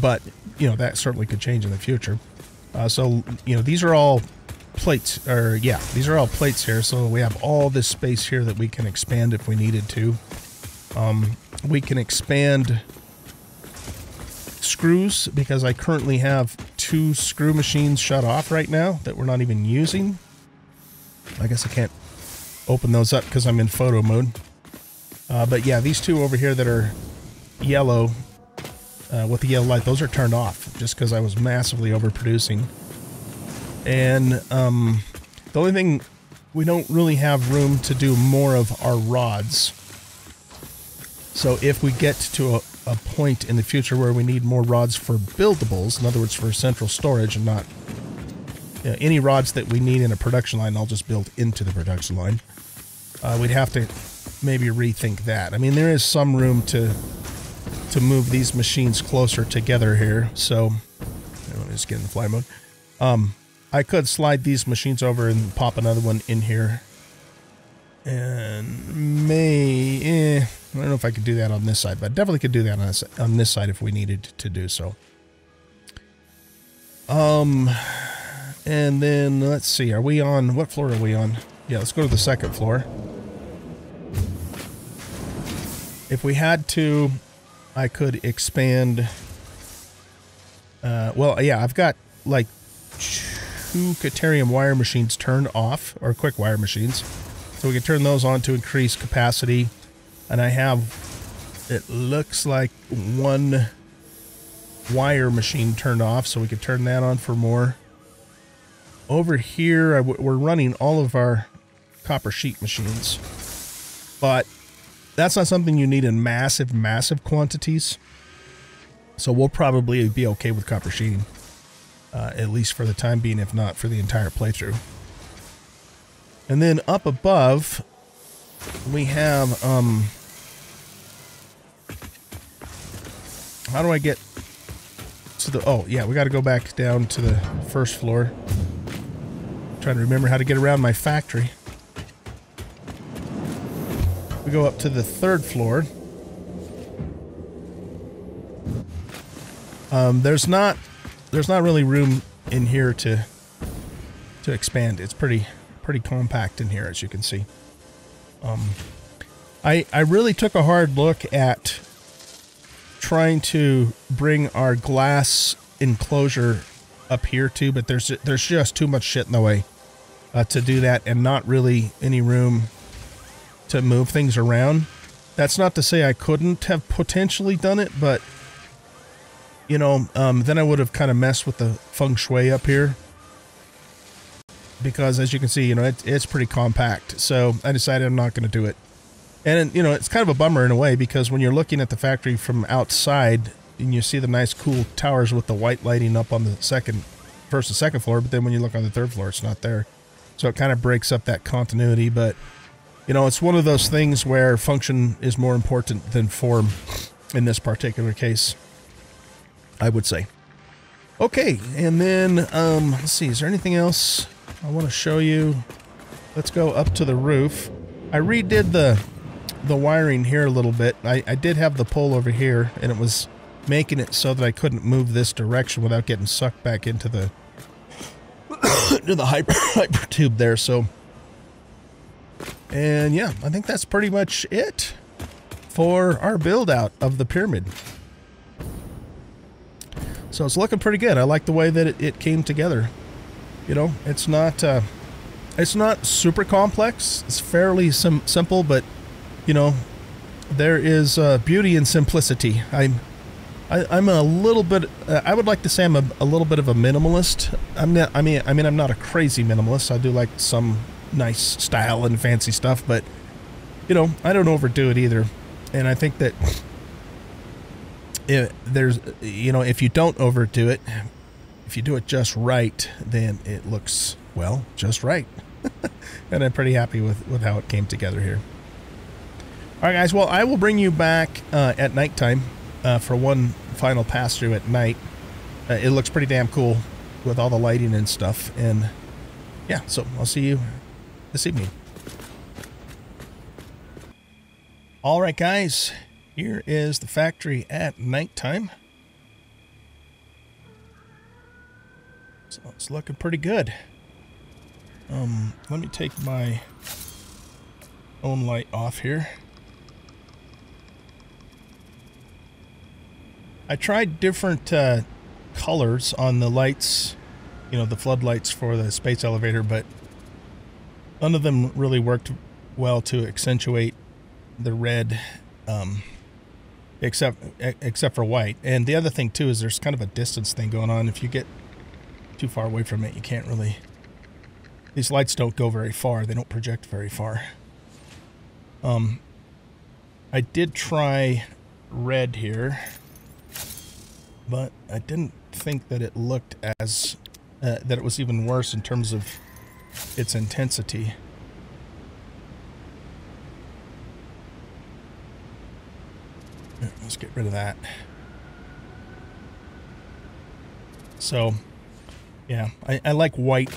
But you know, that certainly could change in the future. Uh, so you know, these are all plates, or yeah, these are all plates here. So we have all this space here that we can expand if we needed to. Um, we can expand screws because I currently have two screw machines shut off right now that we're not even using. I guess I can't open those up because I'm in photo mode. Uh, but yeah, these two over here that are yellow uh, with the yellow light, those are turned off just because I was massively overproducing. And um, the only thing, we don't really have room to do more of our rods. So if we get to a, a point in the future where we need more rods for buildables, in other words, for central storage and not you know, any rods that we need in a production line, I'll just build into the production line. Uh, we'd have to maybe rethink that. I mean, there is some room to to move these machines closer together here. So, let me just get in fly mode. Um, I could slide these machines over and pop another one in here. And may, eh, I don't know if I could do that on this side, but definitely could do that on this, on this side if we needed to do so. Um, and then let's see, are we on, what floor are we on? Yeah, let's go to the second floor. If we had to, I could expand. Uh, well, yeah, I've got like two Caterium wire machines turned off, or quick wire machines. So we can turn those on to increase capacity. And I have, it looks like one wire machine turned off, so we could turn that on for more. Over here, we're running all of our copper sheet machines. But that's not something you need in massive, massive quantities. So we'll probably be okay with copper sheeting. Uh, at least for the time being, if not for the entire playthrough. And then up above, we have, um, how do I get to the, oh yeah, we got to go back down to the first floor. I'm trying to remember how to get around my factory. We go up to the third floor. Um, there's not there's not really room in here to to expand. It's pretty pretty compact in here, as you can see. Um, I I really took a hard look at trying to bring our glass enclosure up here too, but there's there's just too much shit in the way uh, to do that, and not really any room to move things around. That's not to say I couldn't have potentially done it, but you know, um, then I would have kind of messed with the feng shui up here because as you can see, you know, it, it's pretty compact. So I decided I'm not going to do it. And, you know, it's kind of a bummer in a way because when you're looking at the factory from outside and you see the nice cool towers with the white lighting up on the second, first and second floor, but then when you look on the third floor, it's not there. So it kind of breaks up that continuity. But, you know, it's one of those things where function is more important than form in this particular case. I would say. Okay, and then, um, let's see, is there anything else I want to show you? Let's go up to the roof. I redid the the wiring here a little bit. I, I did have the pole over here, and it was making it so that I couldn't move this direction without getting sucked back into the (coughs) to the hyper, (coughs) hyper tube there. So, and yeah, I think that's pretty much it for our build out of the pyramid. So it's looking pretty good. I like the way that it, it came together. You know, it's not uh, it's not super complex. It's fairly sim simple, but you know, there is uh, beauty in simplicity. I'm I, I'm a little bit. Uh, I would like to say I'm a, a, little bit of a minimalist. I'm not. I mean, I mean, I'm not a crazy minimalist. I do like some nice style and fancy stuff, but you know, I don't overdo it either. And I think that it, there's you know if you don't overdo it if you do it just right then it looks well just right (laughs) and i'm pretty happy with with how it came together here all right guys well i will bring you back uh, at nighttime uh, for one final pass through at night uh, it looks pretty damn cool with all the lighting and stuff and yeah so i'll see you this evening all right guys here is the factory at nighttime. So it's looking pretty good. Um, let me take my own light off here. I tried different uh, colors on the lights, you know, the floodlights for the space elevator, but none of them really worked well to accentuate the red, um, except except for white. And the other thing too is there's kind of a distance thing going on. If you get too far away from it, you can't really. These lights don't go very far. They don't project very far. Um, I did try red here, but I didn't think that it looked as uh, that it was even worse in terms of its intensity. Let's get rid of that. So, yeah, I, I like white.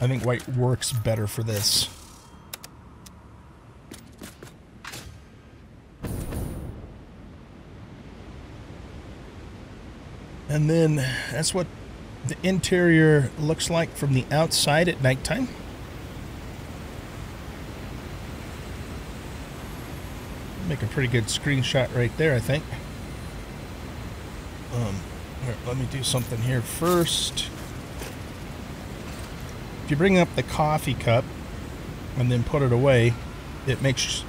I think white works better for this. And then that's what the interior looks like from the outside at nighttime. Make a pretty good screenshot right there, I think. Um, let me do something here first. If you bring up the coffee cup and then put it away, it makes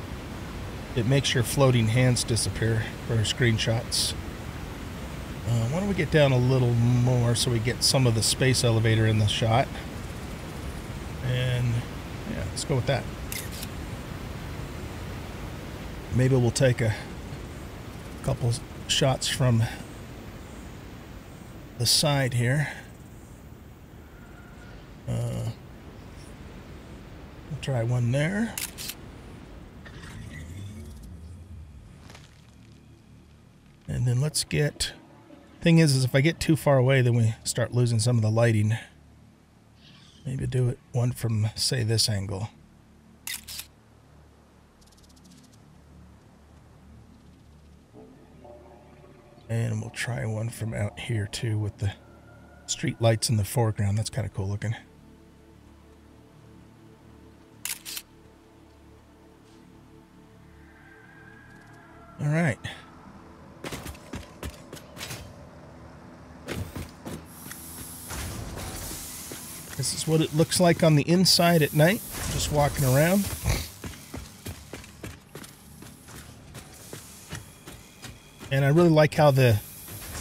it makes your floating hands disappear for screenshots. Uh, why don't we get down a little more so we get some of the space elevator in the shot? And yeah, let's go with that. Maybe we'll take a couple shots from the side here. Uh, we'll try one there. And then let's get Thing is, is if I get too far away, then we start losing some of the lighting. Maybe do it one from, say, this angle. And we'll try one from out here too with the street lights in the foreground. That's kind of cool looking. All right. This is what it looks like on the inside at night, just walking around. And I really like how the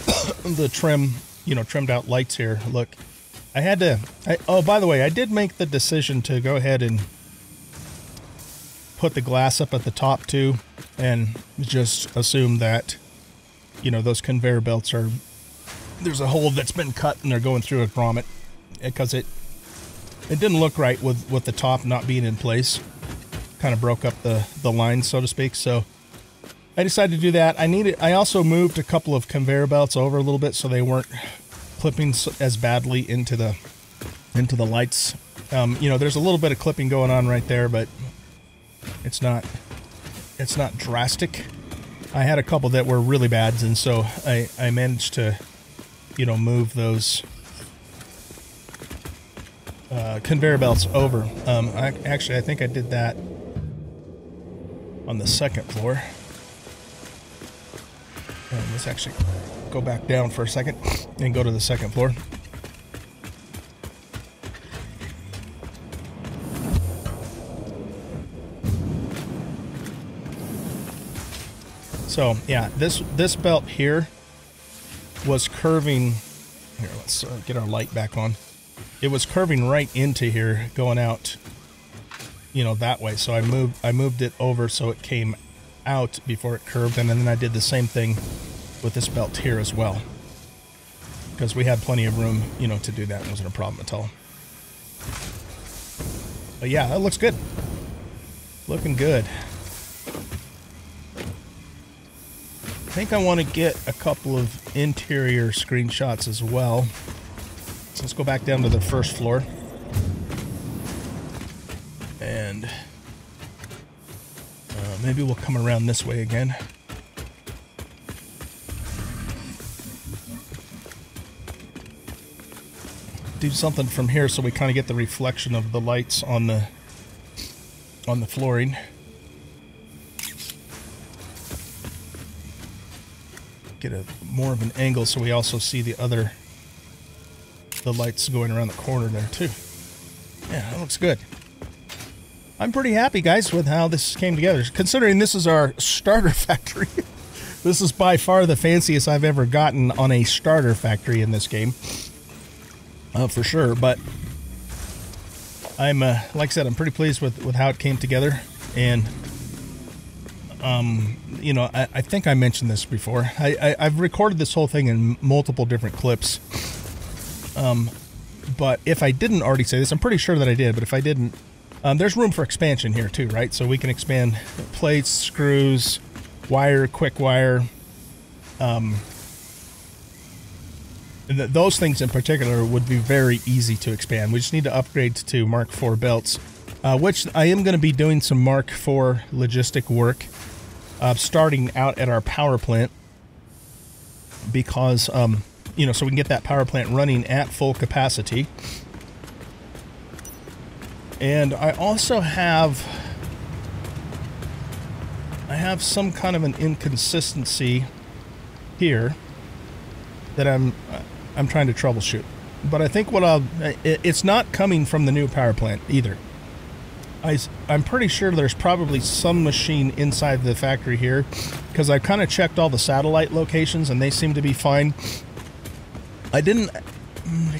(coughs) the trim, you know, trimmed out lights here look. I had to, I, oh, by the way, I did make the decision to go ahead and put the glass up at the top too and just assume that, you know, those conveyor belts are, there's a hole that's been cut and they're going through a grommet because it it didn't look right with, with the top not being in place. Kind of broke up the, the line, so to speak. So I decided to do that. I needed. I also moved a couple of conveyor belts over a little bit so they weren't clipping as badly into the into the lights. Um, you know, there's a little bit of clipping going on right there, but it's not it's not drastic. I had a couple that were really bad, and so I I managed to you know move those uh, conveyor belts over. Um, I, actually, I think I did that on the second floor. And let's actually go back down for a second and go to the second floor. So yeah, this this belt here was curving. Here, let's uh, get our light back on it was curving right into here going out you know that way. So i moved i moved it over so it came out before it curved. And then i did the same thing with this belt here as well. Because we had plenty of room you know to do that. It wasn't a problem at all. But yeah that looks good. Looking good. I think I want to get a couple of interior screenshots as well so let's go back down to the first floor. And uh, maybe we'll come around this way again. Do something from here so we kind of get the reflection of the lights on the on the flooring. Get a more of an angle so we also see the other the lights going around the corner there too. Yeah, that looks good. I'm pretty happy, guys, with how this came together. Considering this is our starter (laughs) factory, this is by far the fanciest I've ever gotten on a starter factory in this game, uh, for sure. But I'm, uh, like I said, I'm pretty pleased with with how it came together, and um, you know, I, I think I mentioned this before. I, I have recorded this whole thing in multiple different clips. Um, but if I didn't already say this, I'm pretty sure that I did. But if I didn't, um, there's room for expansion here too, right? So we can expand plates, screws, wire, quick wire. Um, th- those things in particular would be very easy to expand. We just need to upgrade to Mark IV belts, uh, which I am going to be doing some Mark IV logistic work, uh, starting out at our power plant because, um, you know, so we can get that power plant running at full capacity. And I also have I have some kind of an inconsistency here that I'm I'm trying to troubleshoot. But I think what I'll it's not coming from the new power plant either. I, I'm pretty sure there's probably some machine inside the factory here because I kind of checked all the satellite locations and they seem to be fine. I didn't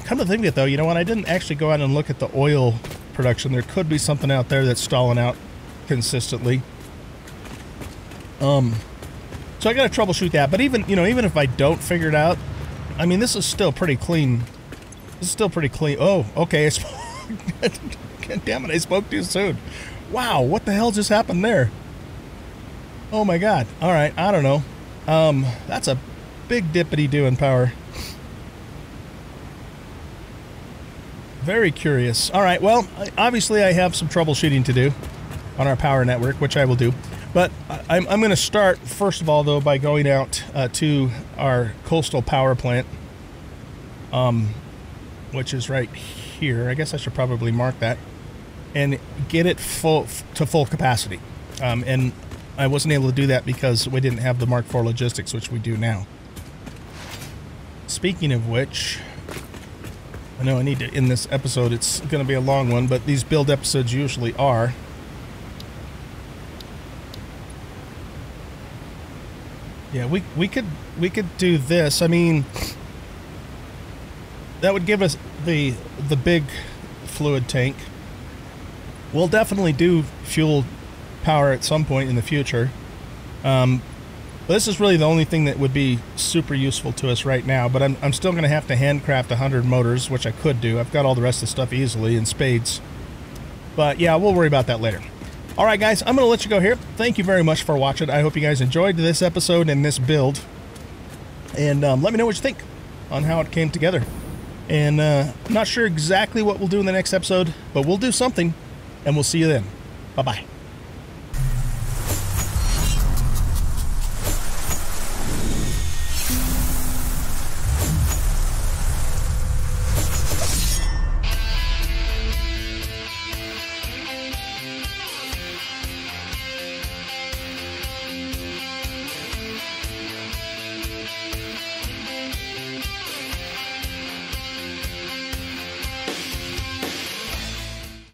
come to think of it though, you know what? I didn't actually go out and look at the oil production. There could be something out there that's stalling out consistently. Um, so I got to troubleshoot that. But even you know, even if I don't figure it out, I mean, this is still pretty clean. This is still pretty clean. Oh, okay. (laughs) Damn it! I spoke too soon. Wow, what the hell just happened there? Oh my god. All right, I don't know. Um, that's a big dippity do in power. Very curious. All right, well, obviously I have some troubleshooting to do on our power network, which I will do. But I'm, I'm going to start, first of all, though, by going out uh, to our coastal power plant, um, which is right here. I guess I should probably mark that, and get it full to full capacity. Um, and I wasn't able to do that because we didn't have the Mark IV logistics, which we do now. Speaking of which, I know I need to end this episode. It's going to be a long one, but these build episodes usually are. Yeah, we we could we could do this. I mean, that would give us the the big fluid tank. We'll definitely do fuel power at some point in the future. Um, but this is really the only thing that would be super useful to us right now. But I'm, I'm still going to have to handcraft 100 motors, which I could do. I've got all the rest of the stuff easily in spades. But yeah, we'll worry about that later. All right, guys, I'm going to let you go here. Thank you very much for watching. I hope you guys enjoyed this episode and this build. And um, let me know what you think on how it came together. And uh, I'm not sure exactly what we'll do in the next episode, but we'll do something. And we'll see you then. Bye bye.